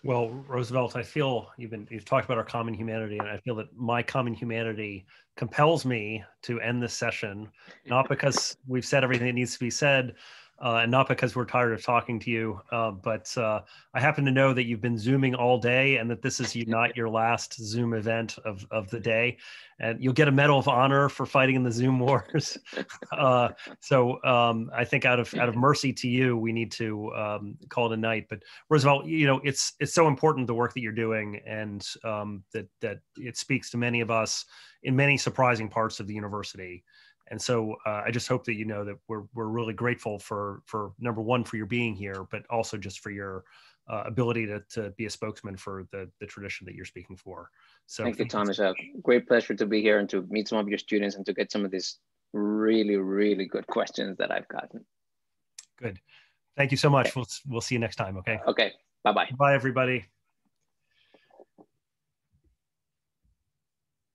Well roosevelt i feel you've been you've talked about our common humanity and i feel that my common humanity compels me to end this session not because we've said everything that needs to be said uh, and not because we're tired of talking to you, uh, but uh, I happen to know that you've been Zooming all day and that this is not your last Zoom event of, of the day. And you'll get a Medal of Honor for fighting in the Zoom wars. Uh, so um, I think out of out of mercy to you, we need to um, call it a night. But Roosevelt, you know, it's it's so important the work that you're doing, and um, that that it speaks to many of us in many surprising parts of the university. And so uh, I just hope that you know that we're we're really grateful for for number one for your being here, but also just for your uh, ability to to be a spokesman for the the tradition that you're speaking for. So thank you, Thomas. A great pleasure to be here and to meet some of your students and to get some of these really really good questions that I've gotten. Good. Thank you so much. Okay. We'll we'll see you next time. Okay. Okay. Bye bye. Bye everybody.